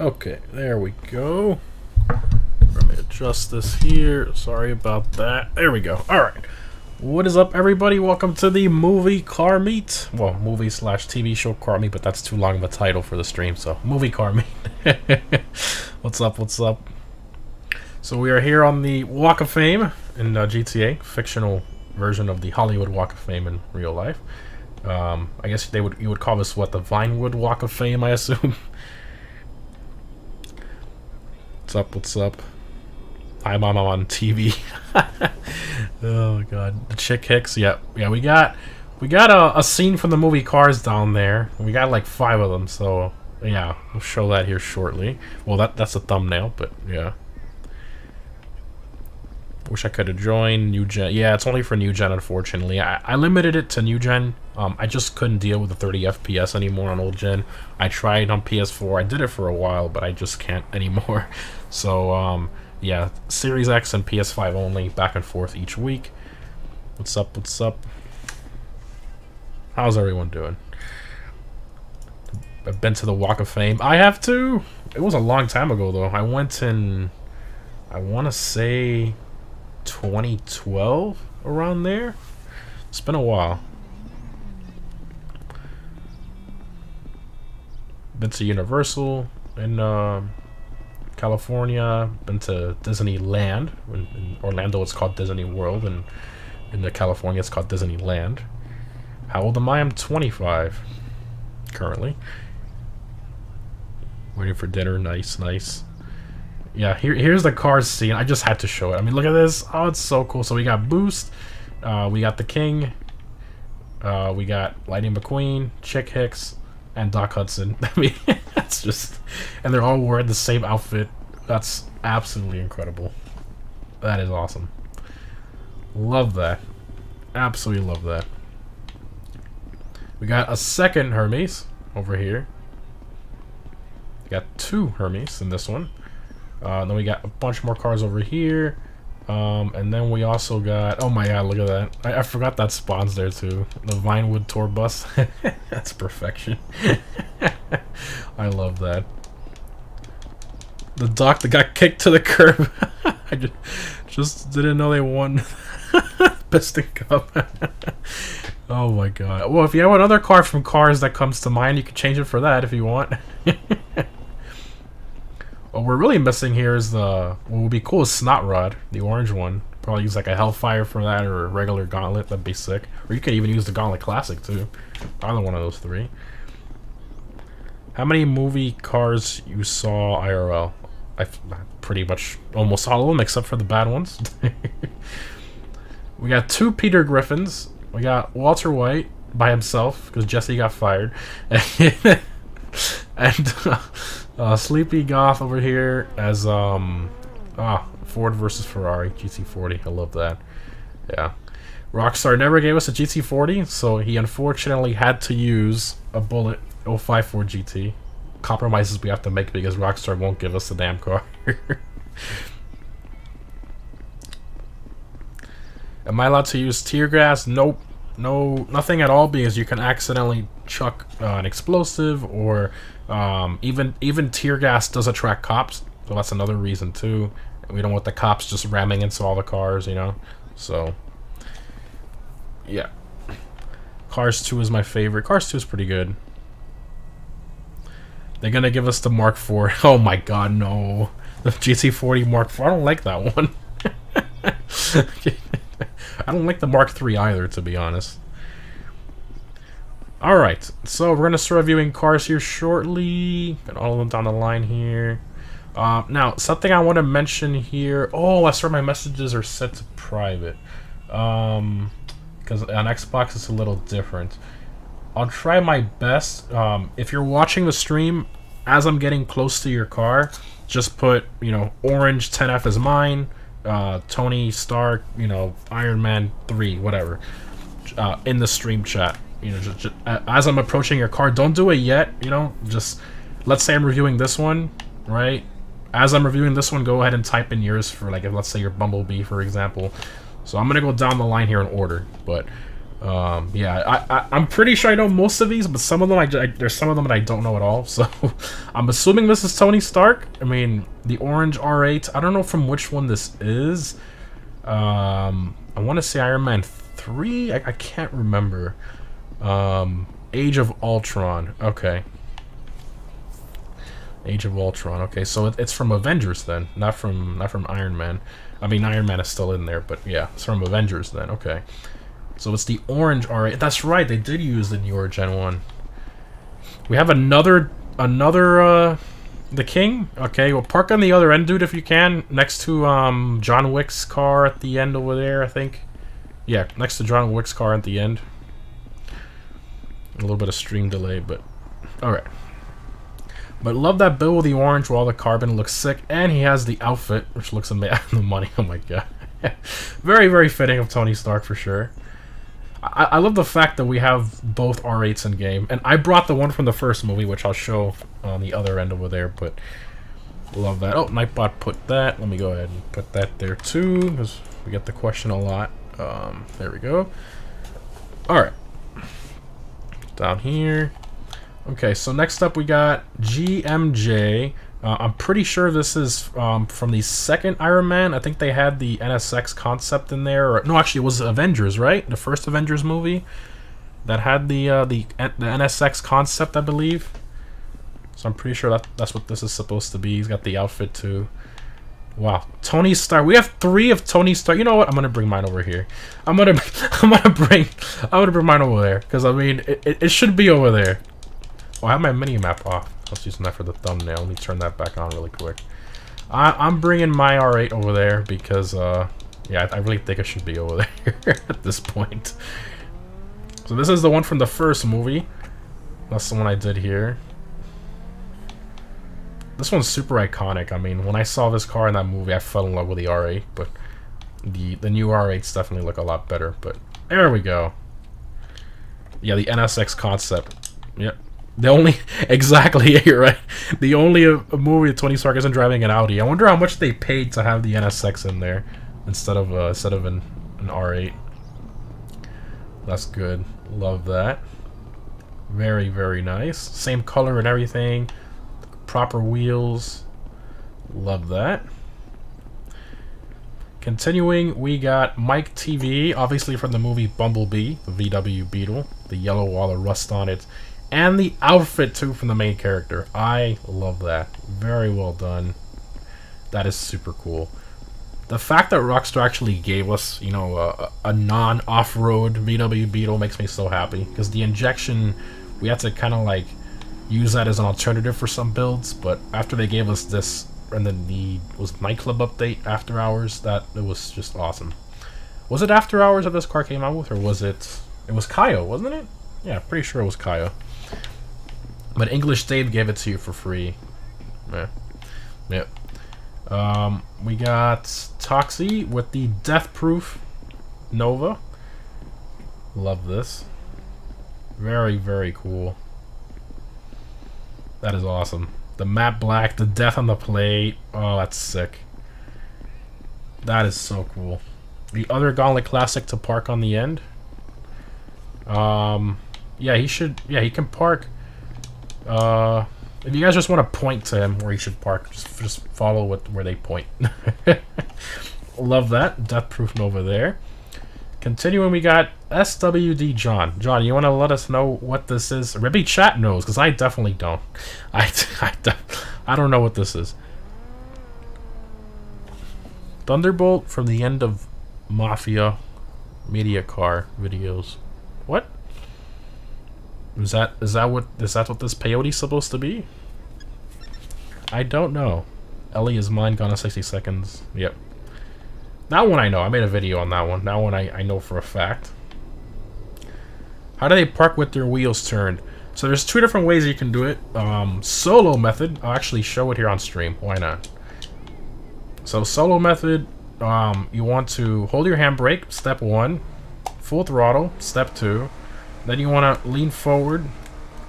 Okay, there we go. Let me adjust this here. Sorry about that. There we go. All right. What is up, everybody? Welcome to the movie car meet. Well, movie slash TV show car meet, but that's too long of a title for the stream, so movie car meet. what's up? What's up? So we are here on the Walk of Fame in uh, GTA, fictional version of the Hollywood Walk of Fame in real life. Um, I guess they would you would call this what the Vinewood Walk of Fame, I assume. what's up? What's up? Hi, mom. I'm on TV. oh god, the chick hicks. Yeah, yeah. We got we got a, a scene from the movie Cars down there. We got like five of them. So yeah, we'll show that here shortly. Well, that that's a thumbnail, but yeah. Wish I could have joined new gen. Yeah, it's only for new gen, unfortunately. I, I limited it to new gen. Um, I just couldn't deal with the 30 FPS anymore on old gen. I tried on PS4. I did it for a while, but I just can't anymore. So, um, yeah, Series X and PS5 only, back and forth each week. What's up? What's up? How's everyone doing? I've been to the Walk of Fame. I have too. It was a long time ago though. I went in. I want to say 2012 around there. It's been a while. Been to Universal in uh, California. Been to Disneyland. In, in Orlando, it's called Disney World, and in the California, it's called Disneyland. How old am I? I'm 25 currently. Waiting for dinner. Nice, nice. Yeah, here, here's the car scene. I just had to show it. I mean, look at this. Oh, it's so cool. So we got Boost. Uh, we got the King. Uh, we got Lightning McQueen, Chick Hicks, and Doc Hudson. I mean, that's just... And they're all wearing the same outfit. That's absolutely incredible. That is awesome. Love that. Absolutely love that. We got a second Hermes over here. We got two Hermes in this one. Uh, then we got a bunch more cars over here. Um, and then we also got, oh my god, look at that. I, I forgot that spawns there too. The Vinewood tour bus. That's perfection. I love that. The doc that got kicked to the curb. I just, just didn't know they won Piston Cup. oh my god. Well, if you have another car from Cars that comes to mind, you can change it for that if you want. What we're really missing here is the what would be cool is Snot Rod, the orange one. Probably use like a Hellfire for that or a regular Gauntlet. That'd be sick. Or you could even use the Gauntlet Classic too. Either one of those three. How many movie cars you saw IRL? I pretty much almost all of them except for the bad ones. we got two Peter Griffins. We got Walter White by himself because Jesse got fired. and uh, uh, Sleepy Goth over here as um ah Ford versus Ferrari GT40. I love that. Yeah. Rockstar never gave us a GT40, so he unfortunately had to use a Bullet 054 GT. Compromises we have to make because Rockstar won't give us the damn car. Am I allowed to use tear gas? Nope. No, nothing at all because you can accidentally chuck uh, an explosive or um, even even tear gas does attract cops, so that's another reason too. We don't want the cops just ramming into all the cars, you know. So yeah, Cars 2 is my favorite. Cars 2 is pretty good. They're gonna give us the Mark IV. Oh my god, no. The GT40 Mark IV. I don't like that one. I don't like the Mark III either, to be honest. Alright, so we're going to start reviewing cars here shortly. Got all of them down the line here. Uh, now, something I want to mention here. Oh, I swear my messages are set to private. Um, because on Xbox it's a little different. I'll try my best. Um, if you're watching the stream, as I'm getting close to your car, just put, you know, orange 10F is mine, uh, Tony Stark, you know, Iron Man 3, whatever, uh, in the stream chat you know, just, just, as I'm approaching your car, don't do it yet, you know, just, let's say I'm reviewing this one, right? As I'm reviewing this one, go ahead and type in yours for, like, if, let's say your Bumblebee, for example. So I'm to go down the line here in order, but Um, yeah, I, am pretty sure I know most of these, but some of them, I, I, there's some of them that I don't know at all. So I'm assuming this is Tony Stark. I mean, the orange R8. I don't know from which one this is. Um, I want to say Iron Man 3. I, I can't remember. Um, Age of Ultron. Okay. Age of Ultron. Okay, so it, it's from Avengers then, not from not from Iron Man. I mean, Iron Man is still in there, but yeah, it's from Avengers then. Okay. So it's the orange R8. That's right, they did use the newer Gen 1. We have another, another, uh, the King. Okay, well, park on the other end, dude, if you can. Next to, um, John Wick's car at the end over there, I think. Yeah, next to John Wick's car at the end. A little bit of stream delay, but... Alright. But love that bill with the orange all the carbon looks sick. And he has the outfit, which looks amazing. the money, oh my god. very, very fitting of Tony Stark for sure. I, I love the fact that we have both R8s in game. And I brought the one from the first movie, which I'll show on the other end over there, but love that. Oh, Nightbot put that. Let me go ahead and put that there too, because we get the question a lot. Um, there we go. Alright. Down here. Okay, so next up we got GMJ. Uh, I'm pretty sure this is um, from the second Iron Man. I think they had the NSX concept in there. Or, no, actually, it was Avengers, right? The first Avengers movie that had the uh, the the NSX concept, I believe. So I'm pretty sure that that's what this is supposed to be. He's got the outfit too. Wow, Tony Stark. We have three of Tony Stark. You know what? I'm gonna bring mine over here. I'm gonna I'm gonna bring I'm gonna bring mine over there because I mean it, it, it should be over there. Oh, I have my mini map off. I was using that for the thumbnail. Let me turn that back on really quick. I, am bringing my R8 over there because, uh, yeah, I, I really think it should be over there at this point. So this is the one from the first movie. That's the one I did here. This one's super iconic. I mean, when I saw this car in that movie, I fell in love with the R8, but the, the new R8s definitely look a lot better. But there we go. Yeah, the NSX concept. Yep, the only exactly you're right. The only a movie Tony Stark isn't driving an Audi. I wonder how much they paid to have the NSX in there instead of uh, instead of an an R8. That's good. Love that. Very very nice. Same color and everything. Proper wheels. Love that. Continuing, we got Mike TV, obviously from the movie Bumblebee, the VW Beetle, the yellow wall of rust on it and the outfit too from the main character. I love that. Very well done. That is super cool. The fact that Rockstar actually gave us, you know, a, a non-off-road VW Beetle makes me so happy. Because the injection, we had to kind of like use that as an alternative for some builds. But after they gave us this, and then the was nightclub update after hours, that it was just awesome. Was it after hours that this car came out with, or was it? It was Cayo, wasn't it? Yeah, pretty sure it was Cayo. But English Dave gave it to you for free. Yeah. Yep. Um, we got Toxie with the Death Proof Nova. Love this. Very, very cool. That is awesome. The matte black, the death on the plate. Oh, that's sick. That is so cool. The other Gauntlet Classic to park on the end. Um, yeah, he should. Yeah, he can park uh, if you guys just want to point to him where he should park, just, just follow what, where they point. Love that. Death Proof Nova there. Continuing, we got SWD John. John, you want to let us know what this is? Maybe chat knows, because I definitely don't. I, I, I don't know what this is. Thunderbolt from the end of Mafia Media Car videos. What? Is that is that what is that what this peyote's supposed to be? I don't know. Ellie is mine gone in 60 seconds. Yep. That one I know. I made a video on that one. That one I, I know for a fact. How do they park with their wheels turned? So there's two different ways you can do it. Um, solo method. I'll actually show it here on stream. Why not? So solo method, um, you want to hold your handbrake, step one. Full throttle, step two. Then you want to lean forward.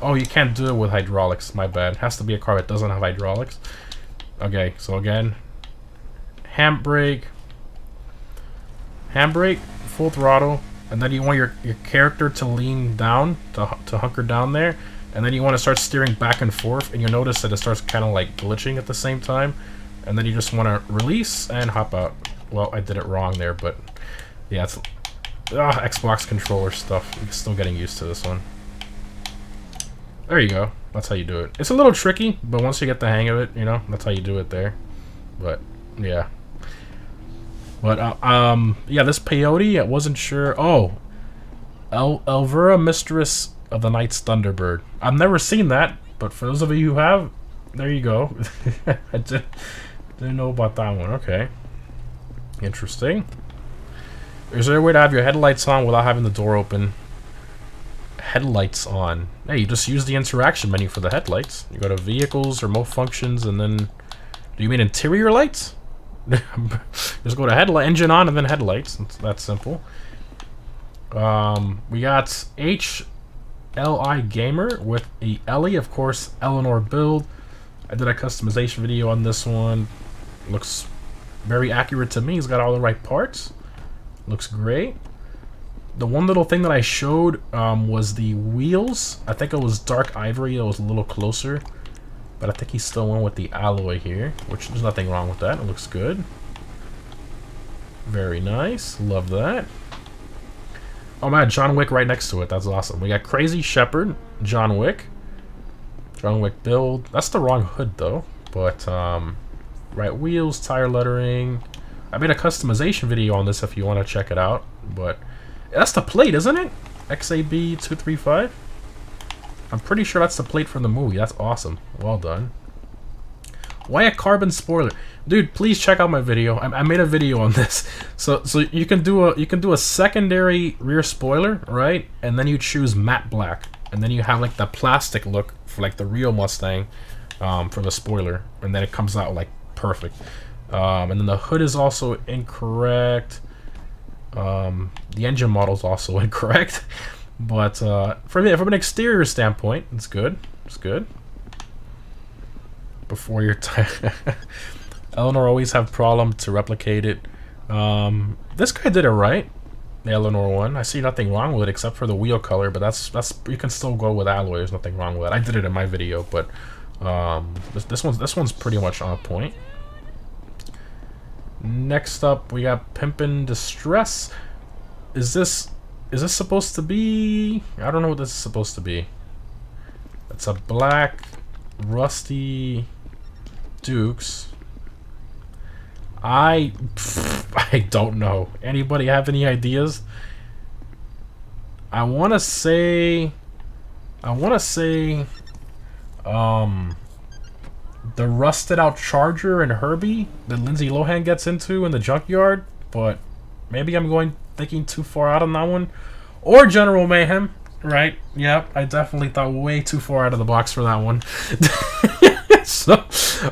Oh, you can't do it with hydraulics. My bad. It has to be a car that doesn't have hydraulics. Okay, so again, handbrake, handbrake, full throttle, and then you want your, your character to lean down, to, to hunker down there, and then you want to start steering back and forth, and you'll notice that it starts kind of like glitching at the same time, and then you just want to release and hop out. Well, I did it wrong there, but yeah, it's ah, Xbox controller stuff. I'm still getting used to this one. There you go. That's how you do it. It's a little tricky, but once you get the hang of it, you know, that's how you do it there. But, yeah. But, uh, um, yeah, this peyote, I wasn't sure. Oh, El Elvira, Mistress of the Night's Thunderbird. I've never seen that, but for those of you who have, there you go. I did, didn't know about that one. Okay. Interesting. Is there a way to have your headlights on without having the door open? Headlights on. Hey, you just use the interaction menu for the headlights. You go to vehicles, remote functions, and then... Do you mean interior lights? Just go to headlight engine on and then headlights. It's that simple. Um, we got HLI Gamer with the Ellie, of course, Eleanor build. I did a customization video on this one. Looks very accurate to me. He's got all the right parts. Looks great. The one little thing that I showed um, was the wheels. I think it was dark ivory. It was a little closer. But I think he's still one with the alloy here, which there's nothing wrong with that. It looks good. Very nice. Love that. Oh man, John Wick right next to it. That's awesome. We got Crazy Shepherd, John Wick. John Wick build. That's the wrong hood though. But, um, right wheels, tire lettering, I made a customization video on this if you want to check it out, but that's the plate, isn't it? XAB235? I'm pretty sure that's the plate from the movie. That's awesome. Well done. Why a carbon spoiler? Dude, please check out my video. I, I, made a video on this. So so you can do a you can do a secondary rear spoiler, right? And then you choose matte black. And then you have like the plastic look for like the real Mustang um, for the spoiler. And then it comes out like perfect. Um, and then the hood is also incorrect. Um, the engine model is also incorrect. But uh, from, from an exterior standpoint, it's good. It's good. Before your time. Eleanor always have problem to replicate it. Um, this guy did it right. The Eleanor one. I see nothing wrong with it except for the wheel color, but that's that's you can still go with alloy. There's nothing wrong with it. I did it in my video, but um, this, this one's this one's pretty much on point. Next up, we got Pimpin' Distress. Is this is this supposed to be? I don't know what this is supposed to be. It's a black, rusty Dukes. I pff, I don't know. Anybody have any ideas? I want to say I want to say um the rusted out Charger and Herbie that Lindsay Lohan gets into in the junkyard, but maybe I'm going thinking too far out on that one. Or General Mayhem, right? Yep, I definitely thought way too far out of the box for that one. so,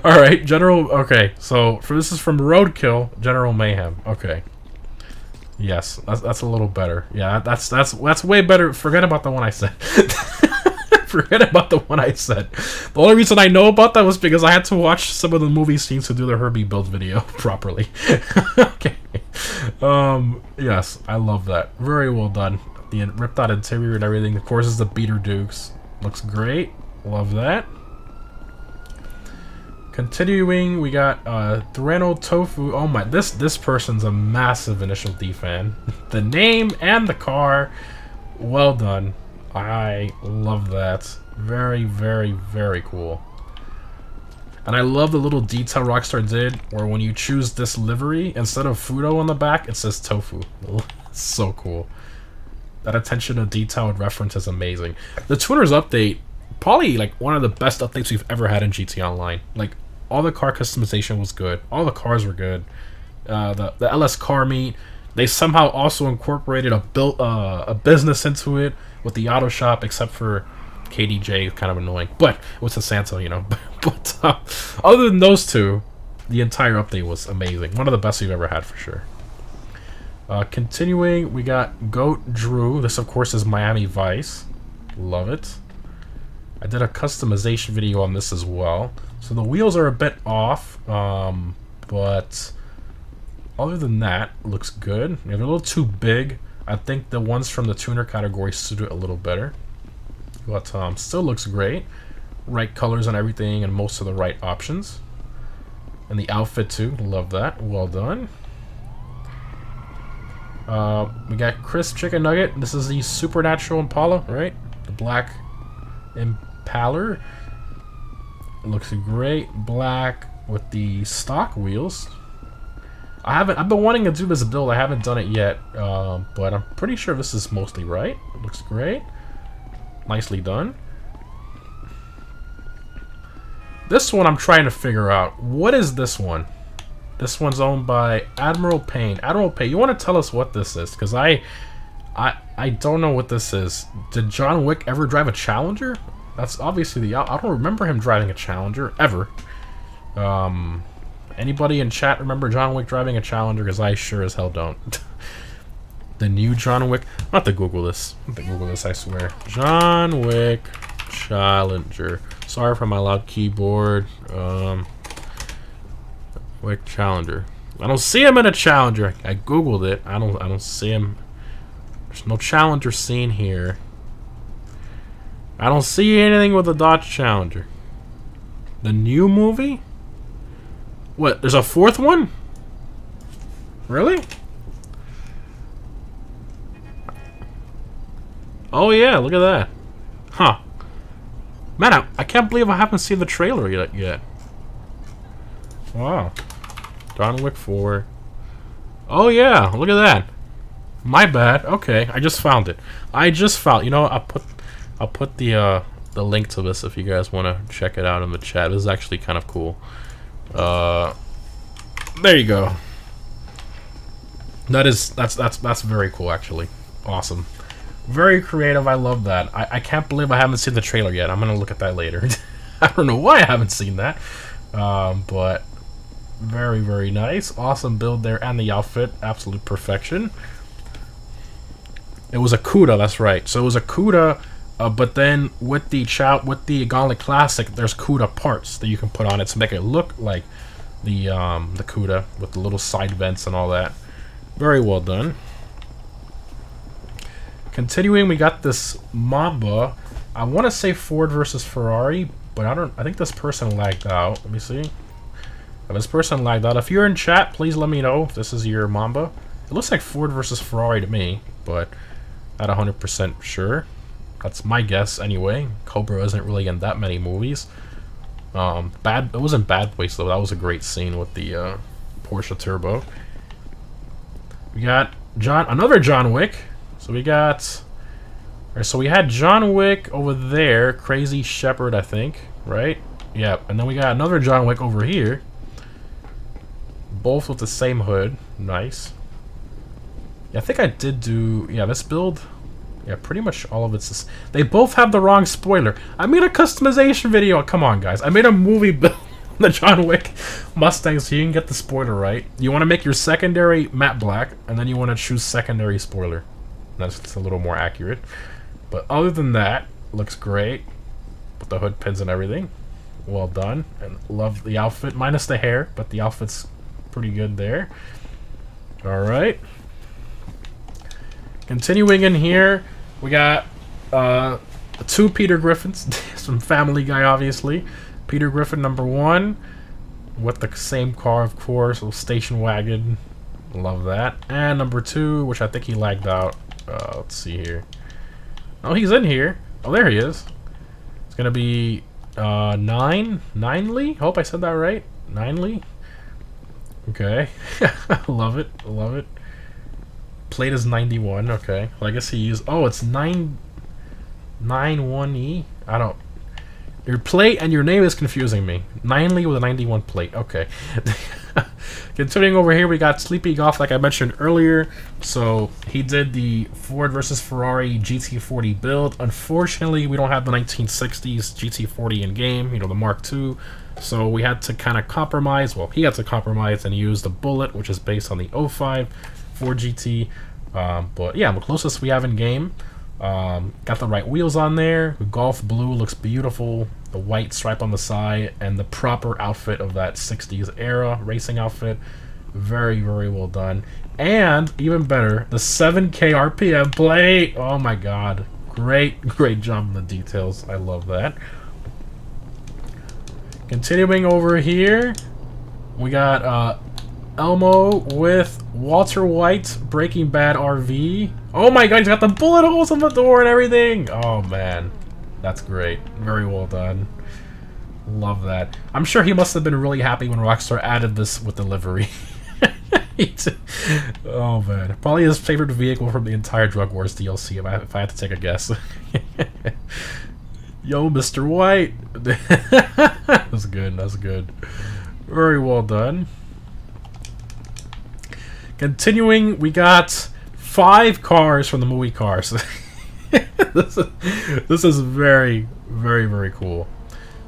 all right, General. Okay, so for this is from Roadkill, General Mayhem. Okay. Yes, that's, that's a little better. Yeah, that's that's that's way better. Forget about the one I said. forget about the one I said. The only reason I know about that was because I had to watch some of the movie scenes to do the Herbie build video properly. okay. Um, yes, I love that. Very well done. The ripped out interior and everything. Of course, is the Beater Dukes. Looks great. Love that. Continuing, we got uh, Thorano Tofu. Oh my, this this person's a massive Initial D fan. the name and the car, well done. I love that. Very, very, very cool. And I love the little detail Rockstar did, where when you choose this livery, instead of Futo on the back, it says Tofu. so cool. That attention to detail and reference is amazing. The Tuners update, probably like one of the best updates we've ever had in GT Online. Like, all the car customization was good. All the cars were good. Uh, the, the LS car meet, they somehow also incorporated a built uh, a business into it with the auto shop, except for KDJ, is kind of annoying. But with the Santo, you know. but uh, other than those two, the entire update was amazing. One of the best we've ever had for sure. Uh, continuing, we got Goat Drew. This, of course, is Miami Vice. Love it. I did a customization video on this as well. So the wheels are a bit off, um, but other than that, looks good. They're a little too big. I think the ones from the tuner category suit it a little better. But um, still looks great. Right colors and everything and most of the right options. And the outfit too, love that. Well done. Uh, we got crisp chicken nugget. This is the supernatural Impala, right? The black Impaler. Looks great. Black with the stock wheels. I haven't. I've been wanting to do this build. I haven't done it yet, uh, but I'm pretty sure this is mostly right. Looks great. Nicely done. This one I'm trying to figure out. What is this one? This one's owned by Admiral Payne. Admiral Payne, you want to tell us what this is? Because I, I, I don't know what this is. Did John Wick ever drive a Challenger? That's obviously the... I don't remember him driving a Challenger, ever. Um, anybody in chat remember John Wick driving a Challenger? Because I sure as hell don't. the new John Wick... i have to Google this. i have to Google this, I swear. John Wick Challenger. Sorry for my loud keyboard. Um... Wick Challenger. I don't see him in a Challenger. I googled it. I don't. I don't see him. There's no Challenger seen here. I don't see anything with a Dodge Challenger. The new movie? What? There's a fourth one? Really? Oh yeah, look at that. Huh. Man, I, I can't believe I haven't seen the trailer yet. yet. Wow. John Wick 4. Oh yeah, look at that. My bad. Okay, I just found it. I just found. You know, I'll put, I'll put the uh, the link to this if you guys want to check it out in the chat. This is actually kind of cool. Uh, there you go. That is that's that's that's very cool actually. Awesome. Very creative. I love that. I, I can't believe I haven't seen the trailer yet. I'm gonna look at that later. I don't know why I haven't seen that. Um, but very, very nice. Awesome build there, and the outfit, absolute perfection. It was a Cuda, that's right. So it was a Cuda, uh, but then with the chow with the Gauntlet Classic, there's Cuda parts that you can put on it to make it look like the um, the Cuda with the little side vents and all that. Very well done. Continuing, we got this Mamba. I want to say Ford versus Ferrari, but I don't. I think this person lagged out. Let me see. This person lagged out, if you're in chat, please let me know if this is your Mamba. It looks like Ford versus Ferrari to me, but not 100% sure. That's my guess anyway. Cobra isn't really in that many movies. Um, bad. It wasn't Bad place though. That was a great scene with the uh, Porsche Turbo. We got John, another John Wick. So we got. Right, so we had John Wick over there, Crazy Shepherd, I think, right? Yep. And then we got another John Wick over here. Both with the same hood. Nice. Yeah, I think I did do... Yeah, this build... Yeah, pretty much all of it's... They both have the wrong spoiler. I made a customization video. Come on, guys. I made a movie build the John Wick Mustang so you can get the spoiler right. You want to make your secondary matte black, and then you want to choose secondary spoiler. That's a little more accurate. But other than that, looks great. With the hood pins and everything. Well done. And love the outfit, minus the hair, but the outfit's pretty good there. Alright. Continuing in here, we got uh, two Peter Griffins Some Family Guy, obviously. Peter Griffin number one, with the same car, of course, a station wagon. Love that. And number two, which I think he lagged out. Uh, let's see here. Oh, he's in here. Oh, there he is. It's gonna be uh, nine, Ninely. Hope I said that right. Ninely. Okay. love it. Love it. Plate is 91. Okay. Well, I guess he used... Oh, it's 9... 91E? I don't... Your plate and your name is confusing me. Ninely with a 91 plate. Okay. Continuing over here, we got Sleepy Golf, like I mentioned earlier. So he did the Ford versus Ferrari GT40 build. Unfortunately, we don't have the 1960s GT40 in game, you know, the Mark II. So we had to kind of compromise. Well, he had to compromise and use the Bullet, which is based on the 05 Ford GT. Um, but yeah, the closest we have in game. Um, got the right wheels on there. The Gulf blue looks beautiful. The white stripe on the side and the proper outfit of that 60s era racing outfit. Very, very well done. And, even better, the 7k RPM plate! Oh my god. Great, great job in the details. I love that. Continuing over here, we got uh, Elmo with Walter White, Breaking Bad RV. Oh my god, he's got the bullet holes on the door and everything! Oh man, that's great. Very well done. Love that. I'm sure he must have been really happy when Rockstar added this with the livery. oh man, probably his favorite vehicle from the entire Drug Wars DLC. If I, if I had to take a guess. Yo, Mr. White. that's good. That's good. Very well done. Continuing, we got five cars from the movie Cars. this, is, this is very, very, very cool.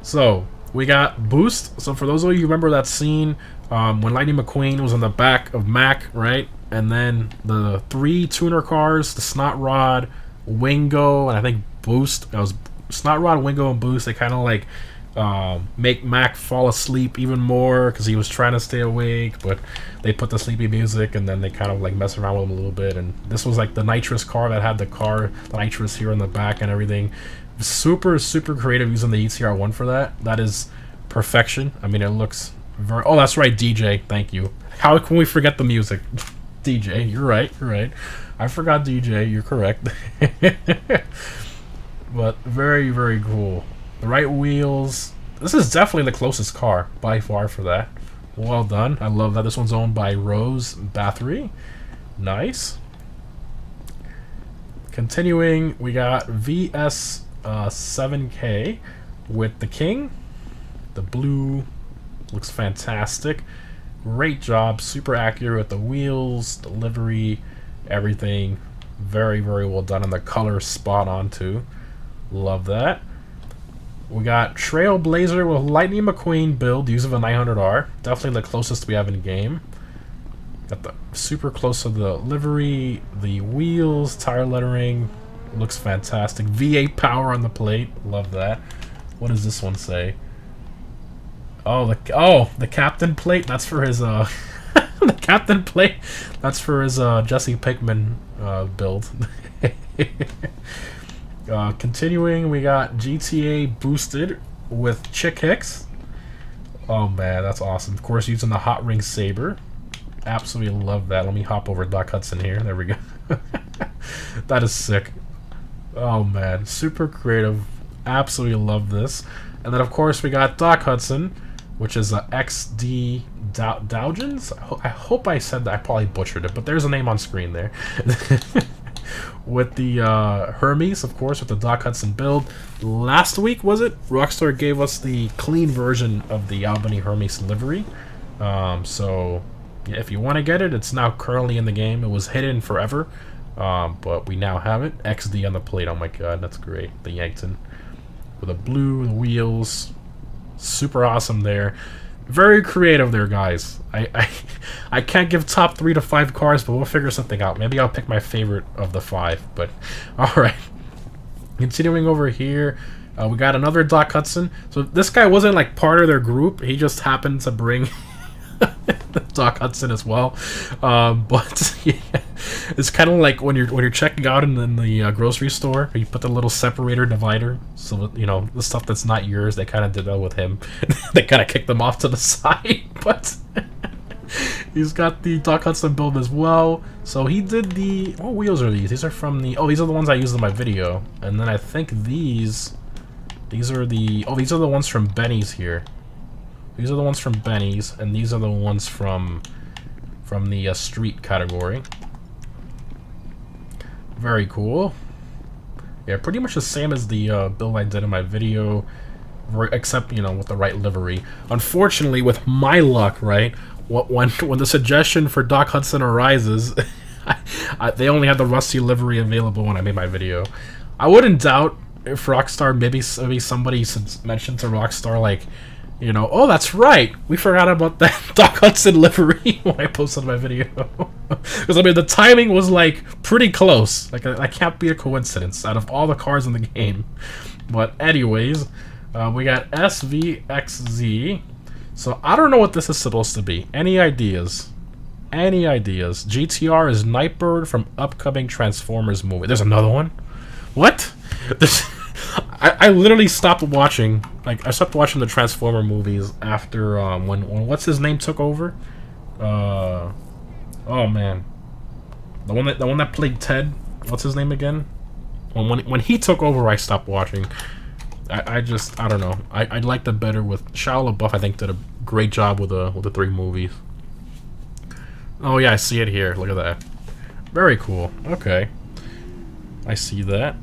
So, we got Boost. So, for those of you who remember that scene um, when Lightning McQueen was on the back of Mack, right? And then the three tuner cars, the Snot Rod, Wingo, and I think Boost. That was Snot Rod, Wingo, and Boost. They kind of like um, make Mack fall asleep even more because he was trying to stay awake, but they put the sleepy music and then they kind of like mess around with him a little bit. And this was like the nitrous car that had the car, the nitrous here in the back and everything. Super, super creative using the ETR one for that. That is perfection. I mean, it looks very. Oh, that's right, DJ. Thank you. How can we forget the music? DJ, you're right. You're right. I forgot DJ. You're correct. but very, very cool. The right wheels. This is definitely the closest car by far for that. Well done. I love that. This one's owned by Rose Bathory. Nice. Continuing, we got VS uh, 7K with the King. The blue looks fantastic. Great job. Super accurate with the wheels, the livery, everything. Very, very well done. And the color spot on too. Love that. We got Trailblazer with Lightning McQueen build using the 900R. Definitely the closest we have in game. Got the super close to the livery, the wheels, tire lettering. Looks fantastic. V8 power on the plate. Love that. What does this one say? Oh, the oh the captain plate. That's for his uh the captain plate. That's for his uh Jesse Pinkman uh build. Uh, continuing, we got GTA Boosted with Chick Hicks. Oh man, that's awesome. Of course, using the Hotring Sabre. Absolutely love that. Let me hop over Doc Hudson here. There we go. that is sick. Oh man, super creative. Absolutely love this. And then, of course, we got Doc Hudson, which is a XD Dow. I, ho I hope I said that. I probably butchered it, but there's a name on screen there. with the uh, Hermes, of course, with the Doc Hudson build. Last week, was it? Rockstar gave us the clean version of the Albany Hermes livery. Um, so, if you want to get it, it's now currently in the game. It was hidden forever, um, but we now have it. XD on the plate. Oh my god, that's great. The Yankton. With the blue the wheels. Super awesome there. Very creative there, guys. I, I, I can't give top three to five cars, but we'll figure something out. Maybe I'll pick my favorite of the five. But all right. Continuing over here, uh, we got another Doc Hudson. So this guy wasn't like part of their group. He just happened to bring Doc Hudson as well. Um, but yeah, it's kind of like when you're when you're checking out in, in the uh, grocery store, you put the little separator divider. So you know the stuff that's not yours, they kind of did that with him. they kind of kicked them off to the side, but. He's got the Doc Hudson build as well. So he did the... What wheels are these? These are from the... Oh, these are the ones I used in my video. And then I think these... These are the... Oh, these are the ones from Benny's here. These are the ones from Benny's, and these are the ones from from the uh, street category. Very cool. Yeah, pretty much the same as the uh, build I did in my video, except, you know, with the right livery. Unfortunately, with my luck, right, when, when the suggestion for Doc Hudson arises, I, I, they only had the rusty livery available when I made my video. I wouldn't doubt if Rockstar, maybe, maybe somebody mentioned to Rockstar, like, you know, oh, that's right. We forgot about that Doc Hudson livery when I posted my video. Because, I mean, the timing was, like, pretty close. Like, that can't be a coincidence out of all the cars in the game. But, anyways, uh, we got SVXZ. So, I don't know what this is supposed to be. Any ideas? any ideas. GTR is Nightbird from upcoming Transformers movie. There's another one? What? This, I, I literally stopped watching, like, I stopped watching the Transformer movies after, um, when, when what's his name took over? Uh, oh man. The one that, the one that played Ted, what's his name again? When, when, when he took over, I stopped watching. I, I just, I don't know. I, I liked it better with Shia LaBeouf, I think, did a great job with the, with the three movies. Oh yeah, I see it here. Look at that. Very cool. Okay. I see that.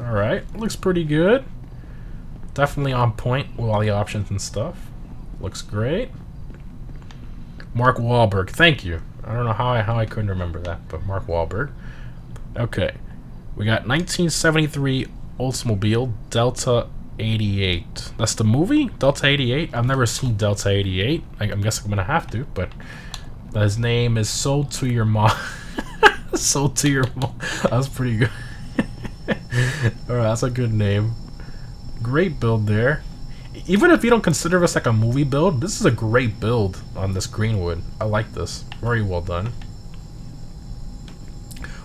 Alright, looks pretty good. Definitely on point with all the options and stuff. Looks great. Mark Wahlberg, thank you. I don't know how I how I couldn't remember that, but Mark Wahlberg. Okay. We got 1973 Oldsmobile Delta 88. That's the movie? Delta 88? I've never seen Delta 88. I, am guessing I'm gonna have to, but his name is Sold to Your Mom. Sold to Your Mom. That's pretty good. Alright, that's a good name. Great build there. Even if you don't consider this like a movie build, this is a great build on this Greenwood. I like this. Very well done.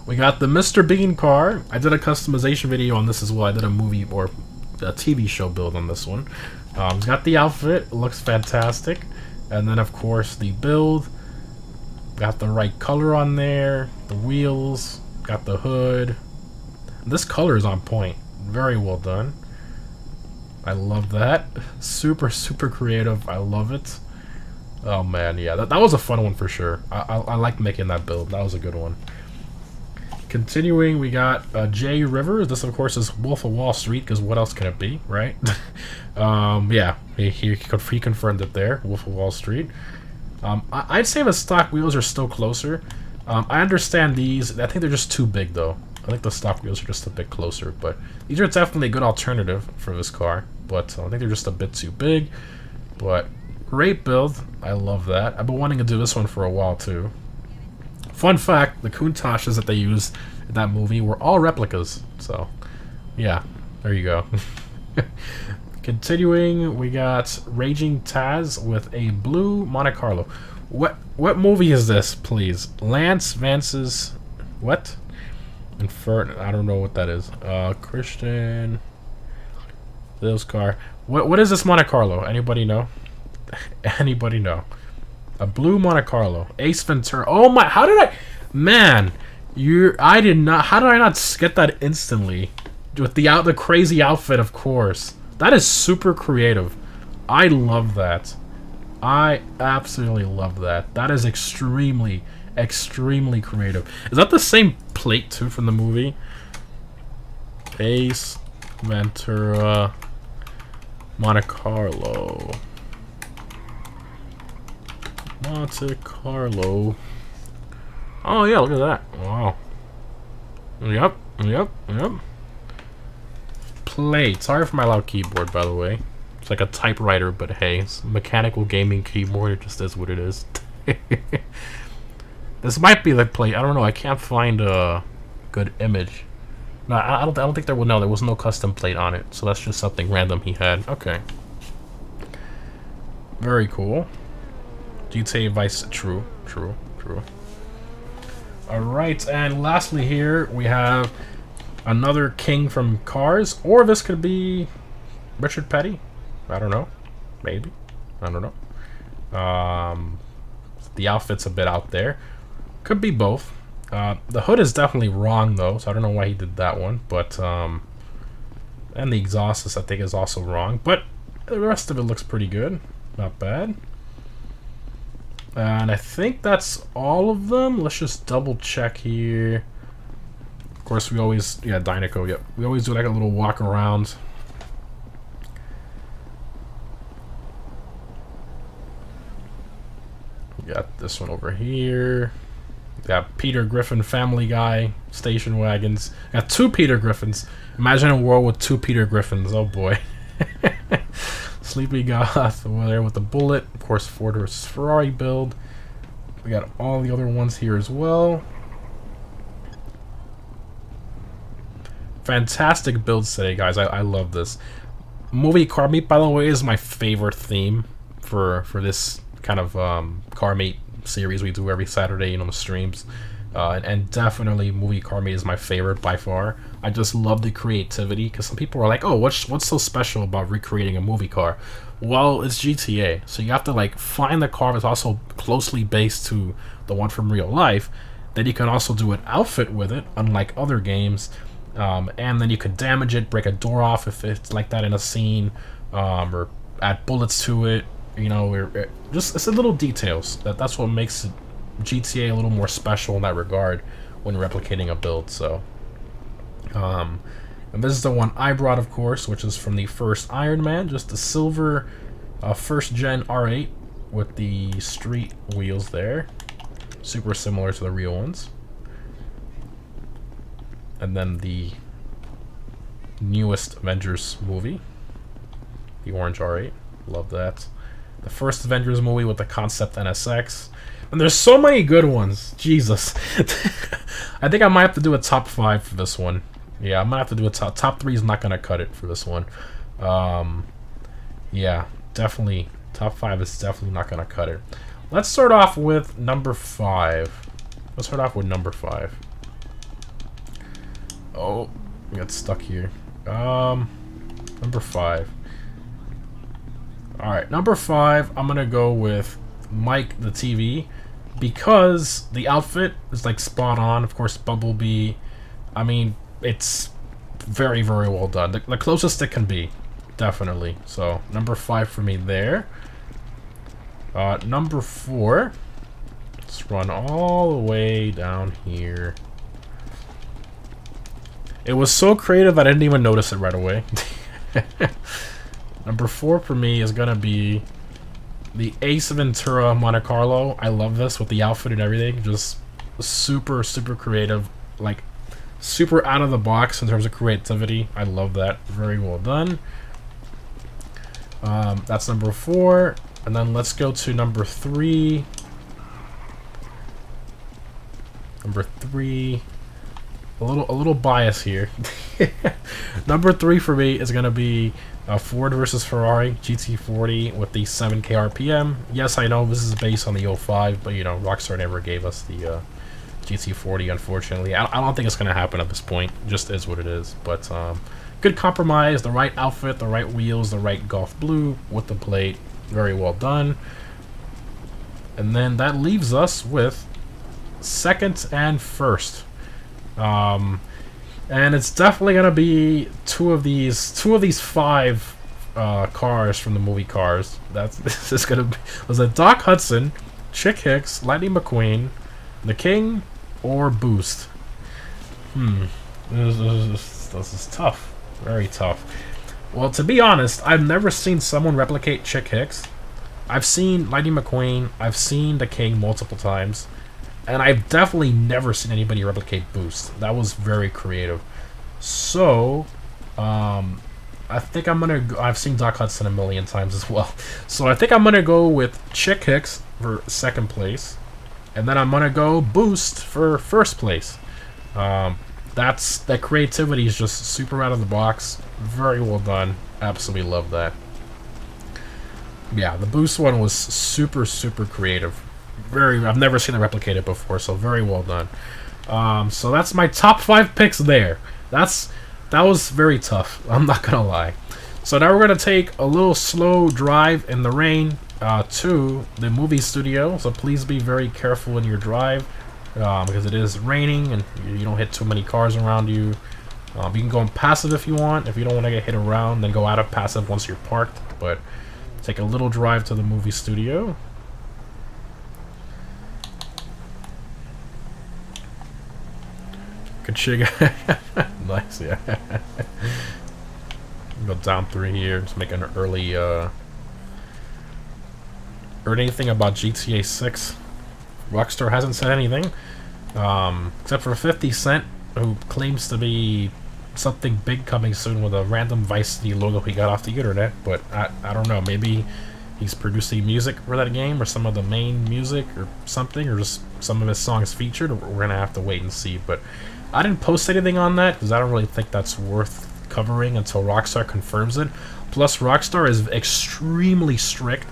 We got the Mr. Bean car. I did a customization video on this as well. I did a movie or a TV show build on this one. Um, it's got the outfit. It looks fantastic. And then, of course, the build. Got the right color on there. The wheels. Got the hood. This color is on point. Very well done. I love that. Super, super creative. I love it. Oh man, yeah, that, that was a fun one for sure. I, I, I like making that build. That was a good one. Continuing, we got uh, Jay Rivers. This, of course, is Wolf of Wall Street, because what else can it be, right? um, yeah, he, he, he confirmed it there, Wolf of Wall Street. Um, I, would say the stock wheels are still closer. Um, I understand these. I think they're just too big, though. I think the stock wheels are just a bit closer, but these are definitely a good alternative for this car. But uh, I think they're just a bit too big. But great build. I love that. I've been wanting to do this one for a while, too. Fun fact, the Countaches that they used in that movie were all replicas. So, yeah, there you go. Continuing, we got Raging Taz with a blue Monte Carlo. What what movie is this, please? Lance Vance's what? Inferno. I don't know what that is. Uh, Christian. This car. What what is this Monte Carlo? Anybody know? Anybody know? A blue Monte Carlo. Ace Ventura. Oh my! How did I? Man, you. I did not. How did I not get that instantly? With the out the crazy outfit, of course. That is super creative. I love that. I absolutely love that. That is extremely, extremely creative. Is that the same plate too from the movie? Ace Ventura Monte Carlo. Monte Carlo. Oh yeah, look at that. Wow. Yep, yep, yep. Plate. Sorry for my loud keyboard, by the way. It's like a typewriter, but hey, it's a mechanical gaming keyboard. It just is what it is. this might be the plate. I don't know. I can't find a good image. No, I don't. I don't think there was. No, there was no custom plate on it. So that's just something random he had. Okay. Very cool. GTA Vice. True. True. True. All right, and lastly here we have another king from Cars, or this could be Richard Petty. I don't know. Maybe. I don't know. Um, the outfit's a bit out there. Could be both. Uh, the hood is definitely wrong though, so I don't know why he did that one. But um, and the exhaust is, I think is also wrong. But the rest of it looks pretty good. Not bad. And I think that's all of them. Let's just double check here. Of course, we always, yeah, Dinoco, yep. We always do like a little walk around. Got this one over here. Got Peter Griffin Family Guy station wagons. Got two Peter Griffins. Imagine a world with two Peter Griffins. Oh boy. Sleepy Goth over there with the Bullet. Of course, Ford versus Ferrari build. We got all the other ones here as well. Fantastic builds today, guys. I, I love this. Movie Car Meet, by the way, is my favorite theme for for this kind of um, car meet series we do every Saturday, you know, the streams. Uh, and, and, definitely movie car mate is my favorite by far. I just love the creativity because some people are like, "Oh, what's what's so special about recreating a movie car?" Well, it's GTA, so you have to like find the car that's also closely based to the one from real life. Then you can also do an outfit with it, unlike other games. Um, and then you could damage it, break a door off if it's like that in a scene, um, or add bullets to it. You know, or just it's the little details that that's what makes GTA a little more special in that regard when replicating a build. So, um, and this is the one I brought, of course, which is from the first Iron Man, just the silver uh, first gen R8 with the street wheels there, super similar to the real ones. And then the newest Avengers movie, the orange R8, love that. The first Avengers movie with the concept NSX and there's so many good ones. Jesus. I think I might have to do a top five for this one. Yeah, I might have to do a top top three is not gonna cut it for this one. Um, yeah, definitely top five is definitely not gonna cut it. Let's start off with number five. Let's start off with number five. Oh, I got stuck here. Um, number five. All right, number five. I'm gonna go with Mike the TV because the outfit is like spot on. Of course, Bumblebee. I mean, it's very, very well done. The, the closest it can be, definitely. So number five for me there. Uh, number four. Let's run all the way down here. It was so creative I didn't even notice it right away. number four for me is gonna be the Ace Ventura Monte Carlo. I love this with the outfit and everything. Just super, super creative. Like, super out of the box in terms of creativity. I love that. Very well done. Um, that's number four. And then let's go to number three. Number three. A little, a little bias here. number three for me is gonna be Ford versus Ferrari GT40 with the 7k RPM. Yes, I know this is based on the 05, but you know, Rockstar never gave us the uh, GT40, unfortunately. I, I, don't think it's going to happen at this point. Just is what it is. But um, good compromise, the right outfit, the right wheels, the right Gulf blue with the plate. Very well done. And then that leaves us with second and first. Um, and it's definitely gonna be two of these two of these five uh, cars from the movie Cars. That's this is gonna be was it Doc Hudson, Chick Hicks, Lightning McQueen, the King, or Boost. Hmm, this, this, this is tough, very tough. Well, to be honest, I've never seen someone replicate Chick Hicks. I've seen Lightning McQueen. I've seen the King multiple times. And I've definitely never seen anybody replicate Boost. That was very creative. So, um, I think I'm gonna. Go, I've seen Doc Hudson a million times as well. So I think I'm gonna go with Chick Hicks for second place, and then I'm gonna go Boost for first place. Um, that's that creativity is just super out of the box. Very well done. Absolutely love that. Yeah, the Boost one was super super creative very I've never seen it replicated before, so very well done. Um, so that's my top five picks there. That's that was very tough. I'm not gonna lie. So now we're gonna take a little slow drive in the rain uh, to the movie studio. So please be very careful in your drive um, because it is raining and you don't hit too many cars around you. Um, you can go in passive if you want. If you don't want to get hit around, then go out of passive once you're parked. But take a little drive to the movie studio. Kachiga. nice, yeah. Go down three here, just make an early, uh... Heard anything about GTA 6? Rockstar hasn't said anything. Um, except for 50 Cent, who claims to be something big coming soon with a random Vice City logo he got off the internet, but I, I don't know, maybe he's producing music for that game, or some of the main music, or something, or just some of his songs featured, we're gonna have to wait and see, but I didn't post anything on that because I don't really think that's worth covering until Rockstar confirms it. Plus, Rockstar is extremely strict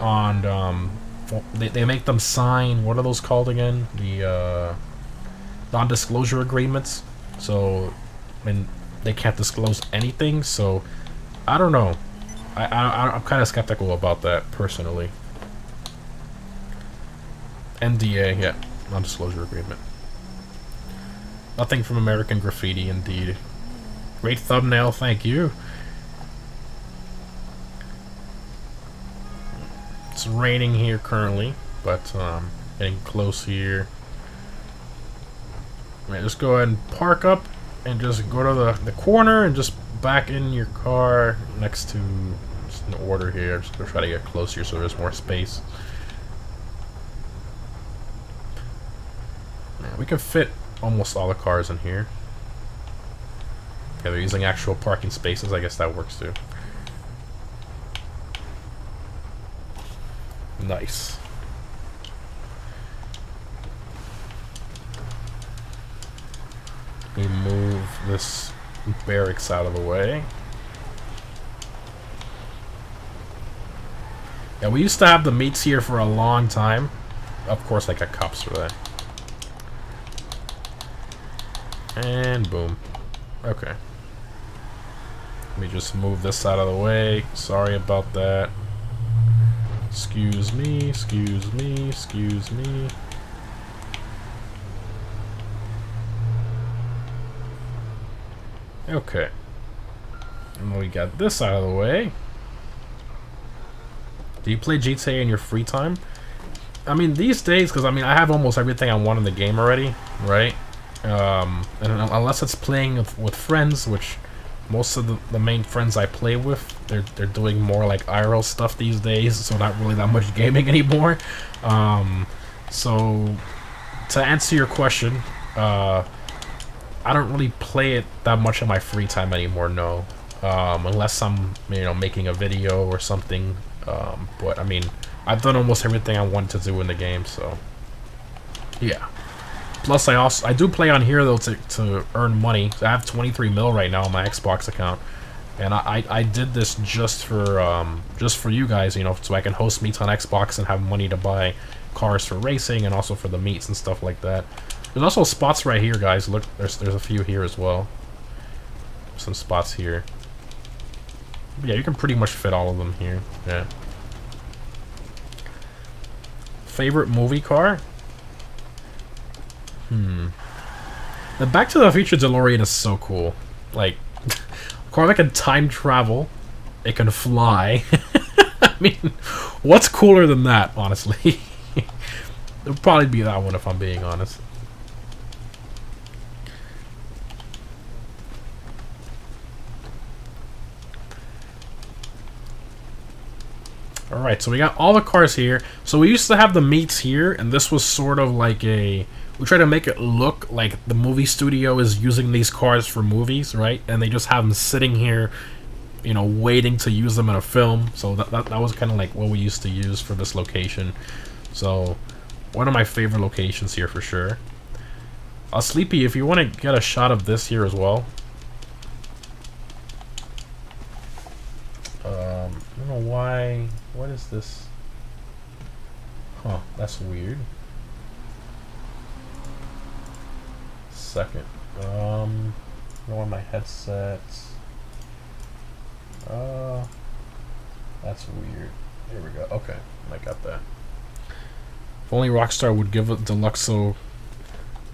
on um, they, they make them sign what are those called again? The uh, non-disclosure agreements. So, I mean, they can't disclose anything. So, I don't know. I, I I'm kind of skeptical about that personally. NDA, yeah, non-disclosure agreement. Nothing from American Graffiti, indeed. Great thumbnail, thank you. It's raining here currently, but um, getting close here. Right, just go ahead and park up and just go to the, the corner and just back in your car next to just in order here. Just gonna try to get closer so there's more space. Yeah, we can fit almost all the cars in here. Yeah, they're using actual parking spaces. I guess that works too. Nice. We move this barracks out of the way. Yeah, we used to have the meets here for a long time. Of course, I got cops for that. And boom. Okay. Let me just move this out of the way. Sorry about that. Excuse me, excuse me, excuse me. Okay. And we got this out of the way. Do you play GTA in your free time? I mean, these days, because I mean, I have almost everything I want in the game already, right? Um, and unless it's playing with, with friends, which most of the, the main friends I play with, they're, they're doing more like IRL stuff these days, so not really that much gaming anymore. Um, so, to answer your question, uh, I don't really play it that much in my free time anymore, no. Um, unless I'm, you know, making a video or something. Um, but, I mean, I've done almost everything I wanted to do in the game, so... Yeah. Plus, I also I do play on here though to, to earn money. I have 23 mil right now on my Xbox account, and I, I, I did this just for um, just for you guys, you know, so I can host meets on Xbox and have money to buy cars for racing and also for the meets and stuff like that. There's also spots right here, guys. Look, there's there's a few here as well. Some spots here. Yeah, you can pretty much fit all of them here. Yeah. Favorite movie car? Hmm. The Back to the Future DeLorean is so cool. Like, car can time travel. It can fly. I mean, what's cooler than that, honestly? It'll probably be that one if I'm being honest. Alright, so we got all the cars here. So we used to have the meets here, and this was sort of like a we try to make it look like the movie studio is using these cars for movies, right? And they just have them sitting here, you know, waiting to use them in a film. So that, that, that was kind of like what we used to use for this location. So one of my favorite locations here for sure. Uh, Sleepy, if you want to get a shot of this here as well. Um, I don't know why. What is this? Huh, that's weird. Second. Um, where my headset's. Uh, that's weird. Here we go. Okay, I got that. If only Rockstar would give a Deluxo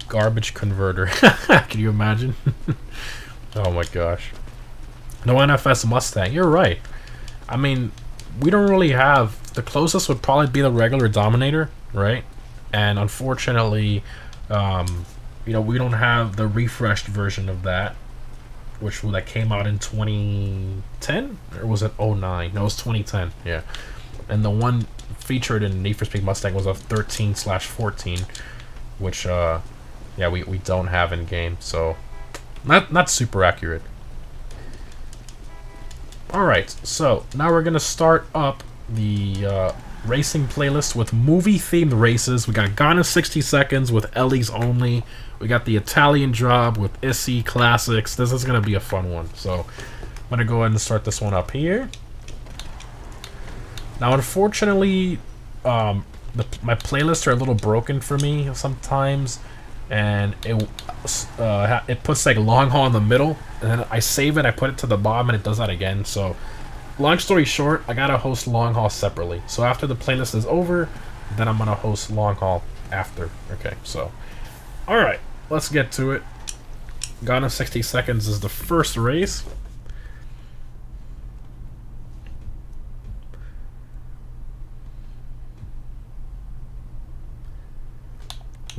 garbage converter. Can you imagine? oh my gosh. No NFS Mustang. You're right. I mean, we don't really have... The closest would probably be the regular Dominator, right? And unfortunately, um, you know, we don't have the refreshed version of that, which that came out in 2010 or was it 09? No, it was 2010. Yeah, and the one featured in Need for Speed Mustang was a 13 slash 14, which uh, yeah, we we don't have in game, so not not super accurate. All right, so now we're gonna start up the uh, racing playlist with movie themed races. We got in 60 Seconds with Ellie's Only. We got the Italian Job with Issi Classics. This is going to be a fun one. So I'm going to go ahead and start this one up here. Now, unfortunately, um, the, my playlists are a little broken for me sometimes, and it uh, it puts like long haul in the middle, and then I save it, I put it to the bottom, and it does that again. So, long story short, I gotta host long haul separately. So after the playlist is over, then I'm gonna host long haul after. Okay, so, all right, let's get to it. Gone in 60 seconds is the first race.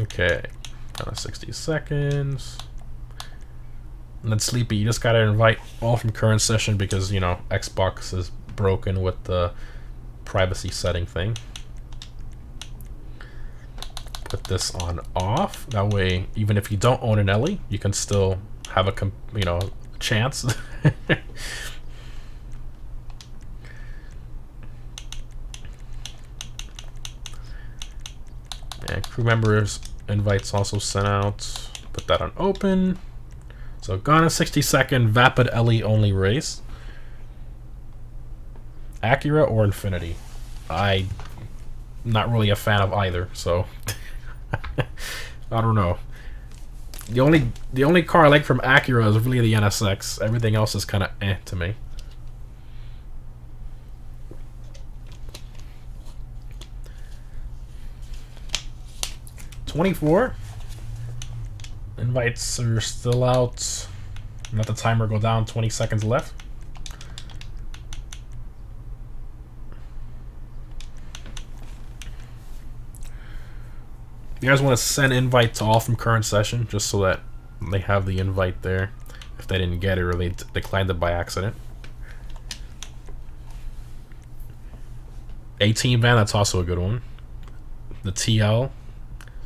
Okay, Gone in 60 seconds. And then Sleepy, you just gotta invite all from current session because, you know, Xbox is broken with the privacy setting thing. Put this on off. That way, even if you don't own an Ellie, you can still have a, you know, chance. And crew members invites also sent out. Put that on open. So gone a 60 second Vapid Ellie only race. Acura or Infiniti? I'm not really a fan of either, so I don't know. The only the only car I like from Acura is really the NSX. Everything else is kind of eh to me. 24. Invites are still out. Let the timer go down. 20 seconds left. You guys want to send invite to all from current session just so that they have the invite there if they didn't get it or they declined it by accident. 18 van, that's also a good one. The TL,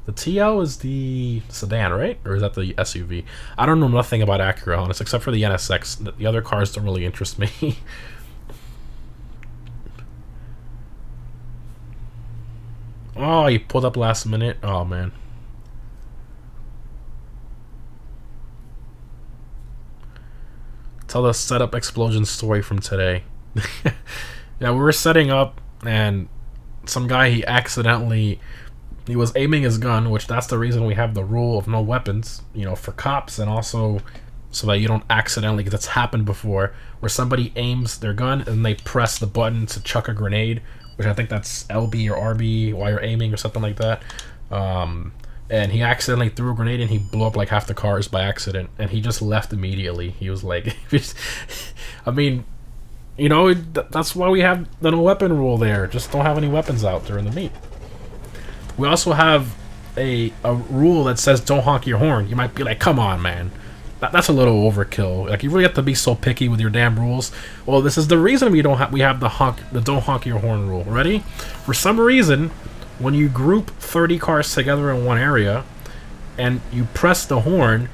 the TL is the sedan, right? Or is that the SUV? I don't know nothing about Acura, honest, except for the NSX. The other cars don't really interest me. oh, he pulled up last minute. Oh, man. Tell the setup explosion story from today. yeah, we were setting up, and some guy, he accidentally he was aiming his gun, which that's the reason we have the rule of no weapons, you know, for cops and also so that you don't accidentally, because it's happened before, where somebody aims their gun and they press the button to chuck a grenade, which I think that's LB or RB while you're aiming or something like that. Um, and he accidentally threw a grenade and he blew up like half the cars by accident, and he just left immediately. He was like, I mean, you know, that's why we have the no weapon rule there. Just don't have any weapons out during the meet. We also have a, a rule that says don't honk your horn. You might be like, come on, man. That, that's a little overkill. Like you really have to be so picky with your damn rules. Well, this is the reason we don't have we have the honk the don't honk your horn rule. Ready? For some reason, when you group 30 cars together in one area and you press the horn,